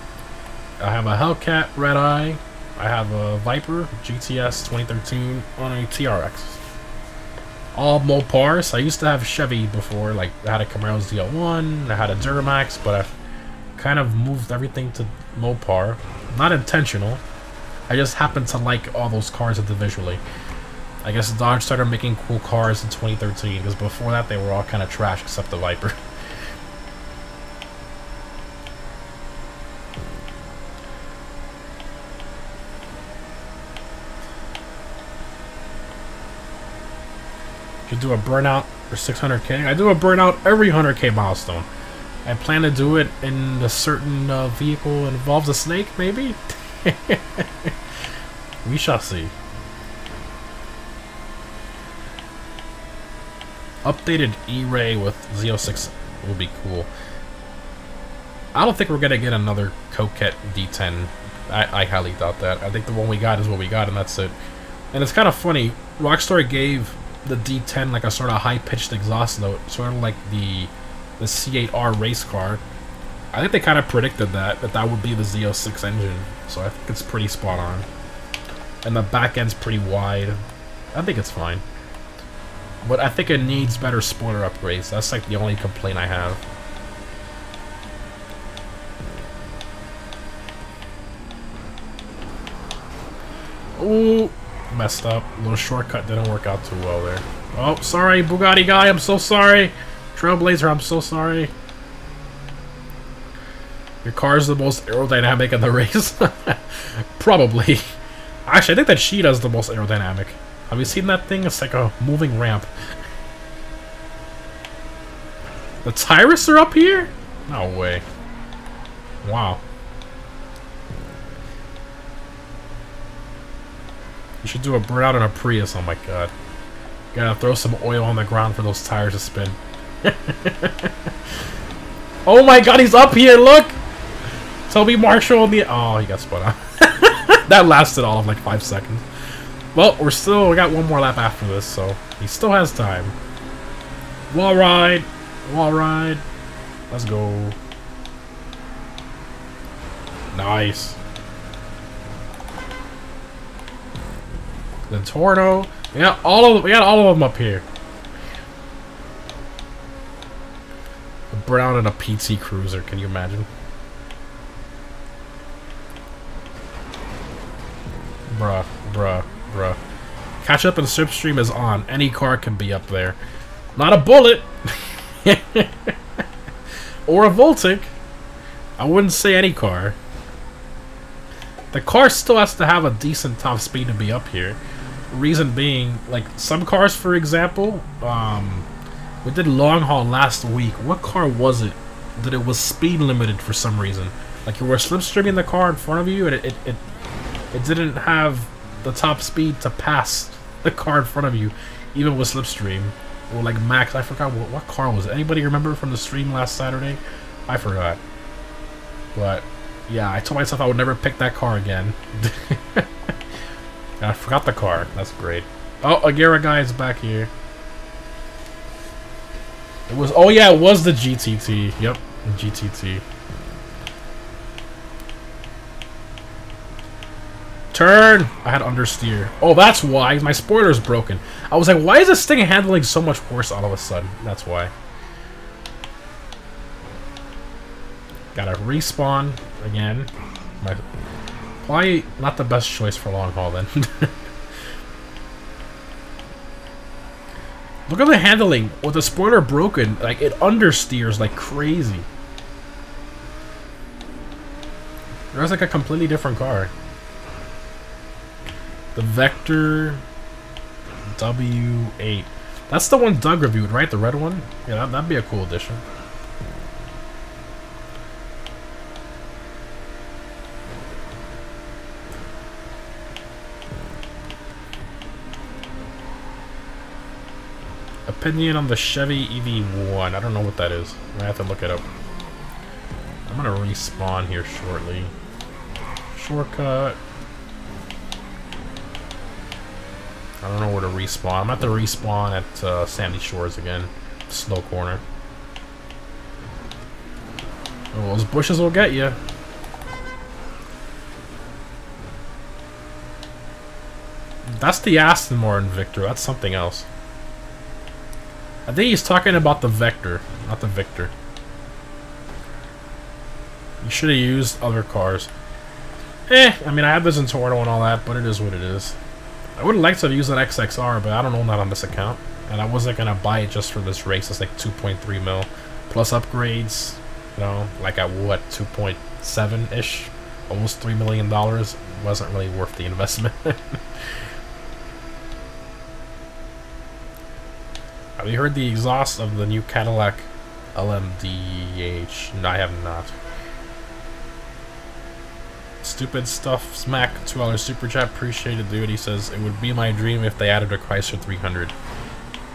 I have a Hellcat Red Eye. I have a Viper GTS 2013 on a TRX. All Mopars. I used to have Chevy before, like I had a Camaro ZL1, I had a Duramax, but I've kind of moved everything to Mopar. Not intentional. I just happen to like all those cars individually. I guess Dodge started making cool cars in 2013, because before that they were all kind of trash except the Viper. Should do a burnout for 600k. I do a burnout every 100k milestone. I plan to do it in a certain uh, vehicle involves a snake, maybe? we shall see. Updated E-Ray with Z06 will be cool. I don't think we're going to get another Coquette D10. I, I highly doubt that. I think the one we got is what we got, and that's it. And it's kind of funny. Rockstar gave the D10 like a sort of high-pitched exhaust note, sort of like the the C8R race car. I think they kind of predicted that, that that would be the Z06 engine, so I think it's pretty spot on. And the back end's pretty wide. I think it's fine. But I think it needs better spoiler upgrades. That's like the only complaint I have. Ooh, messed up. Little shortcut didn't work out too well there. Oh, sorry, Bugatti guy. I'm so sorry. Trailblazer, I'm so sorry. Your car is the most aerodynamic in the race. Probably. Actually, I think that she does the most aerodynamic. Have you seen that thing? It's like a moving ramp. The Tyrus are up here? No way. Wow. You should do a burnout in a Prius, oh my god. Gotta throw some oil on the ground for those tires to spin. oh my god, he's up here, look! Tobey Marshall on the... Oh, he got spun out. that lasted all of like five seconds. Well, we're still, we got one more lap after this, so he still has time. Wall ride! Wall ride! Let's go. Nice. The Torno. We got all of we got all of them up here. A brown and a PT Cruiser, can you imagine? Bruh. Catch up and slipstream is on. Any car can be up there. Not a bullet! or a Voltic. I wouldn't say any car. The car still has to have a decent top speed to be up here. Reason being, like, some cars, for example, um, we did long haul last week. What car was it that it was speed limited for some reason? Like, you were slipstreaming the car in front of you, and it, it, it, it didn't have the top speed to pass the car in front of you, even with Slipstream. Or like max, I forgot what, what car was it. Anybody remember from the stream last Saturday? I forgot. But yeah, I told myself I would never pick that car again. I forgot the car. That's great. Oh, Agera guy is back here. It was, oh yeah, it was the GTT. Yep, GTT. Turn! I had understeer. Oh, that's why. My spoiler's broken. I was like, why is this thing handling so much worse all of a sudden? That's why. Gotta respawn again. My, why not the best choice for long haul then? Look at the handling. With the spoiler broken, like it understeers like crazy. There's like a completely different car. The Vector W8. That's the one Doug reviewed, right? The red one? Yeah, that, would be a cool addition. Opinion on the Chevy EV1. I don't know what that is. I have to look it up. I'm gonna respawn here shortly. Shortcut. I don't know where to respawn. I'm at the respawn at uh, Sandy Shores again. Snow Corner. Oh, those bushes will get you. That's the Aston Martin Victor. That's something else. I think he's talking about the Vector, not the Victor. You should have used other cars. Eh, I mean, I have this in and all that, but it is what it is. I would have liked to have used that XXR, but I don't own that on this account. And I wasn't going to buy it just for this race. It's like 2.3 mil. Plus upgrades, you know, like at what, 2.7-ish? Almost $3 million. Wasn't really worth the investment. Have you heard the exhaust of the new Cadillac LMDH? No, I have not. Stupid stuff. Smack, $2 super chat. Appreciate it, dude. He says, it would be my dream if they added a Chrysler 300.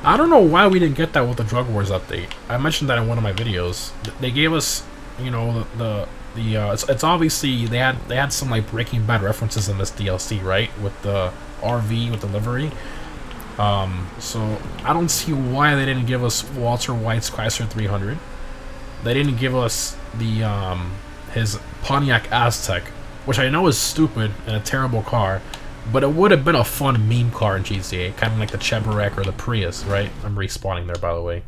I don't know why we didn't get that with the Drug Wars update. I mentioned that in one of my videos. They gave us, you know, the the, the uh, it's, it's obviously they had they had some like Breaking Bad references in this DLC, right? With the RV with the livery. Um, so I don't see why they didn't give us Walter White's Chrysler 300. They didn't give us the um, his Pontiac Aztek, which I know is stupid and a terrible car, but it would have been a fun meme car in GTA, kind of like the Chevrolet or the Prius, right? I'm respawning there, by the way.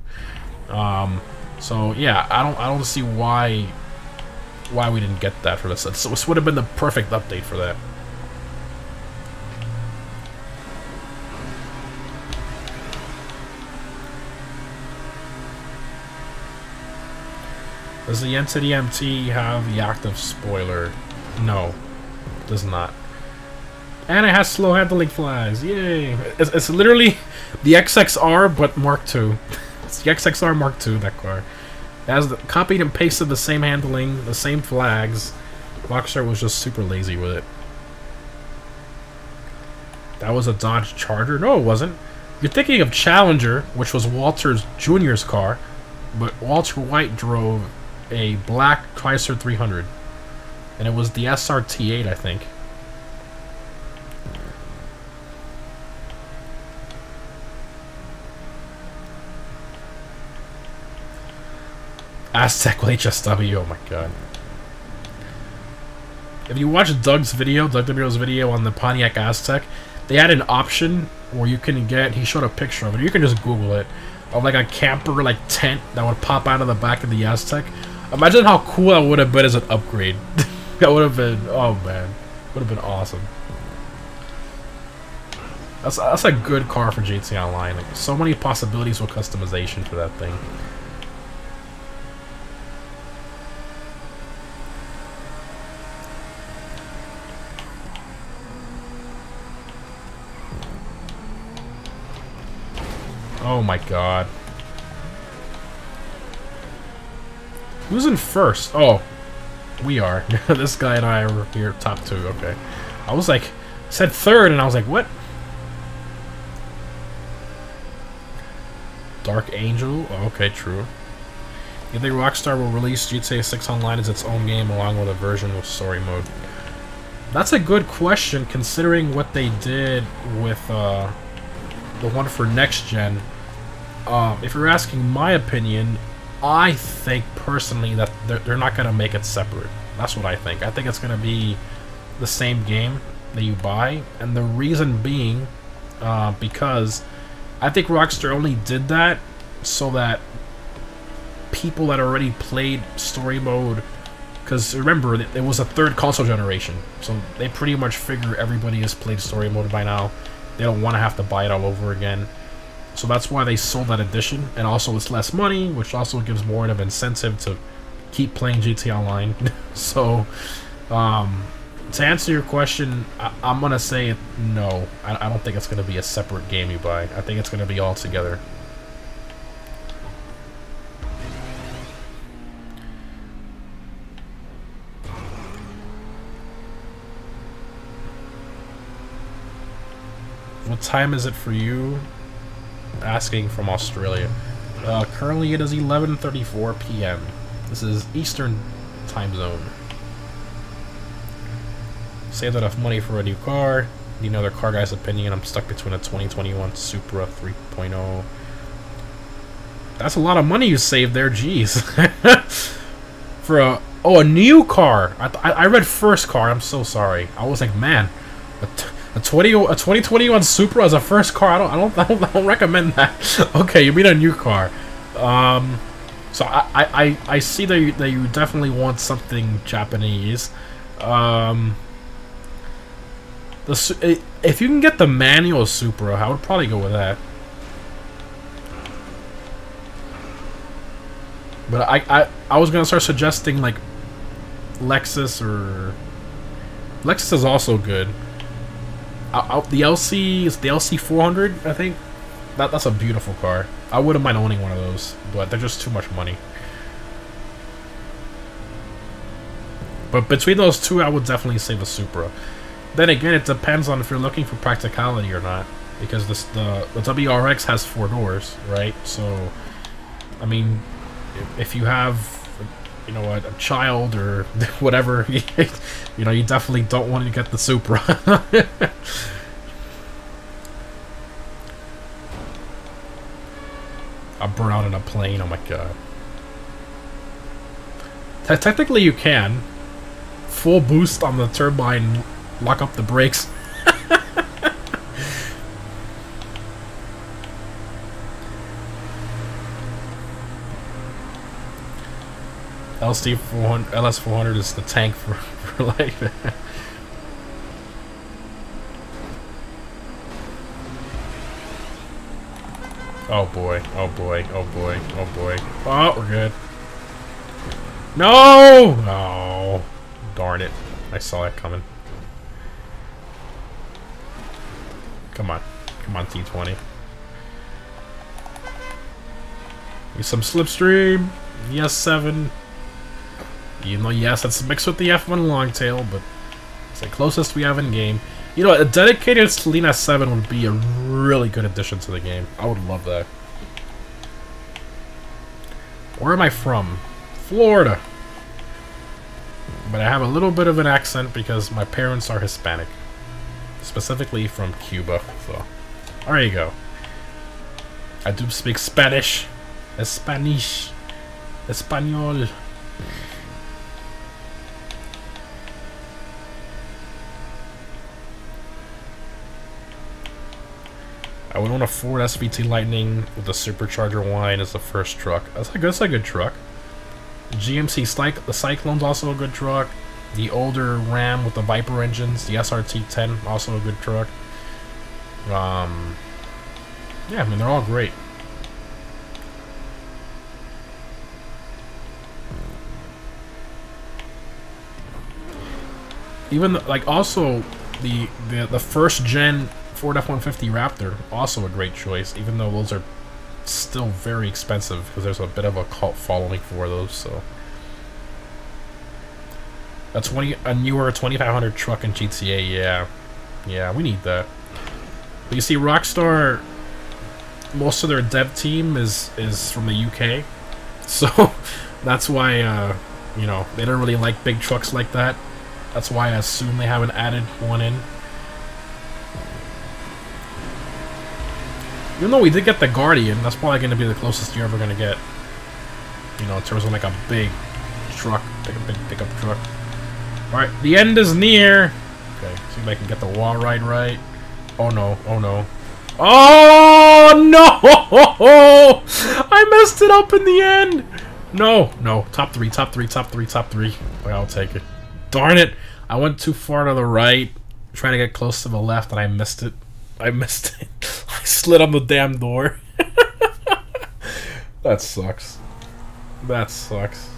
Um, so yeah, I don't I don't see why why we didn't get that for this. It's, this would have been the perfect update for that. Does the Entity MT have the active spoiler? No, does not. And it has slow handling flies. Yay! It's, it's literally the XXR, but Mark II. It's the XXR Mark II, that car. It has the, copied and pasted the same handling, the same flags. Rockstar was just super lazy with it. That was a Dodge Charger? No, it wasn't. You're thinking of Challenger, which was Walter's Jr.'s car, but Walter White drove a black Chrysler 300. And it was the SRT8, I think. Aztek with HSW, oh my god. If you watch Doug's video, Doug WO's video on the Pontiac Aztek, they had an option where you can get, he showed a picture of it, you can just Google it, of like a camper like tent that would pop out of the back of the Aztek. Imagine how cool that would have been as an upgrade. that would have been, oh man, would have been awesome. That's, that's a good car for GTA Online. Like, so many possibilities with customization for that thing. Oh my god. Who's in first? Oh, we are. this guy and I are here top two. Okay. I was like, said third, and I was like, what? Dark Angel? Oh, okay, true. You think Rockstar will release GTA 6 Online as its own game along with a version with story mode? That's a good question considering what they did with uh, the one for next gen. Um, if you're asking my opinion, I think personally that they're, they're not going to make it separate. That's what I think. I think it's going to be the same game that you buy, and the reason being uh, because I think Rockstar only did that so that people that already played story mode because remember it was a third console generation so they pretty much figure everybody has played story mode by now they don't want to have to buy it all over again so that's why they sold that edition, and also it's less money, which also gives more of an incentive to keep playing GTA Online. so, um, to answer your question, I am gonna say no. I, I don't think it's gonna be a separate game you buy. I think it's gonna be all together. What time is it for you? Asking from Australia. Uh, currently it is 11.34 p.m. This is Eastern time zone. Saved enough money for a new car. Need another car guy's opinion. I'm stuck between a 2021 Supra 3.0. That's a lot of money you saved there, jeez. for a oh a new car. I, I, I read first car. I'm so sorry. I was like, man, a, a 20 a 2021 Supra as a first car. I don't I don't I don't, I don't recommend that. okay, you mean a new car. Um, so I, I, I see that you, that you definitely want something Japanese. Um, the if you can get the manual Supra, I would probably go with that. But I, I, I was gonna start suggesting like Lexus or Lexus is also good. I, the LC is the LC 400, I think. That that's a beautiful car. I wouldn't mind owning one of those, but they're just too much money. But between those two, I would definitely say the Supra. Then again, it depends on if you're looking for practicality or not. Because this, the, the WRX has four doors, right? So, I mean, if, if you have, you know, a, a child or whatever, you know, you definitely don't want to get the Supra. a burn out in a plane, oh my god. Te technically you can. Full boost on the turbine lock up the brakes. LSD 400, LS 400 is the tank for, for like Oh boy, oh boy, oh boy, oh boy. Oh, we're good. No! Oh, darn it. I saw it coming. Come on. Come on, T20. Need some slipstream. Yes, 7. You know, yes, that's mixed with the F1 Longtail, but it's the closest we have in game. You know, a dedicated Saleen S7 would be a really good addition to the game. I would love that. Where am I from? Florida. But I have a little bit of an accent because my parents are Hispanic specifically from Cuba. So, there you go. I do speak Spanish, Spanish, Espanol. I would want a Ford SVT Lightning with a supercharger whine as the first truck. That's a, that's a good truck. GMC the Syclone's also a good truck the older Ram with the Viper engines, the SRT-10, also a good truck. Um, yeah, I mean, they're all great. Even, the, like, also, the, the, the first gen Ford F-150 Raptor, also a great choice, even though those are still very expensive, because there's a bit of a cult following for those, so... A 20, a newer 2500 truck in GTA, yeah. Yeah, we need that. But you see, Rockstar, most of their dev team is, is from the UK. So, that's why, uh, you know, they don't really like big trucks like that. That's why I assume they haven't added one in. Even though we did get the Guardian, that's probably going to be the closest you're ever going to get. You know, in terms of like a big truck, like a big pickup truck. Alright, the end is near. Okay, see if I can get the wall ride right. Oh no, oh no. Oh no! I messed it up in the end! No, no. Top three, top three, top three, top three. I'll take it. Darn it! I went too far to the right, trying to get close to the left, and I missed it. I missed it. I slid on the damn door. that sucks. That sucks.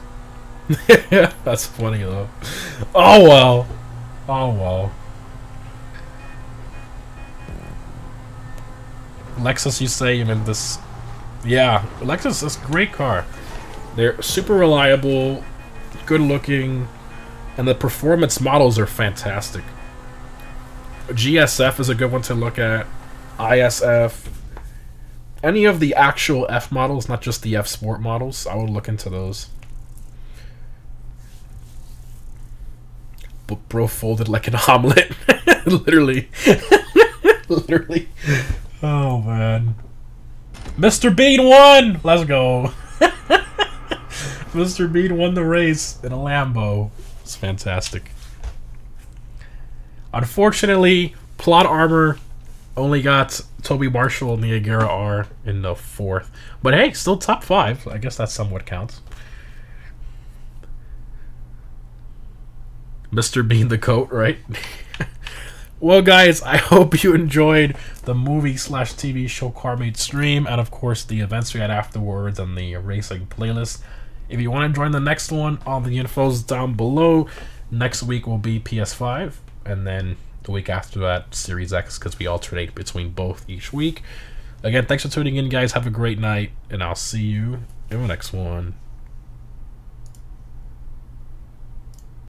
That's funny though. Oh well. Oh well. Lexus, you say? You mean this? Yeah, Lexus is a great car. They're super reliable, good looking, and the performance models are fantastic. GSF is a good one to look at. ISF. any of the actual F models, not just the F Sport models. I would look into those. But bro folded like an omelet. Literally. Literally. Oh man. Mr. Bean won! Let's go. Mr. Bean won the race in a Lambo. It's fantastic. Unfortunately, plot armor only got Tobey Marshall and the R in the fourth. But hey, still top five. I guess that somewhat counts. Mr. Bean the coat, right? well, guys, I hope you enjoyed the movie slash TV show Carmade stream, and of course the events we had afterwards and the racing playlist. If you want to join the next one, all the info's down below. Next week will be PS5, and then the week after that, Series X, because we alternate between both each week. Again, thanks for tuning in, guys. Have a great night, and I'll see you in the next one.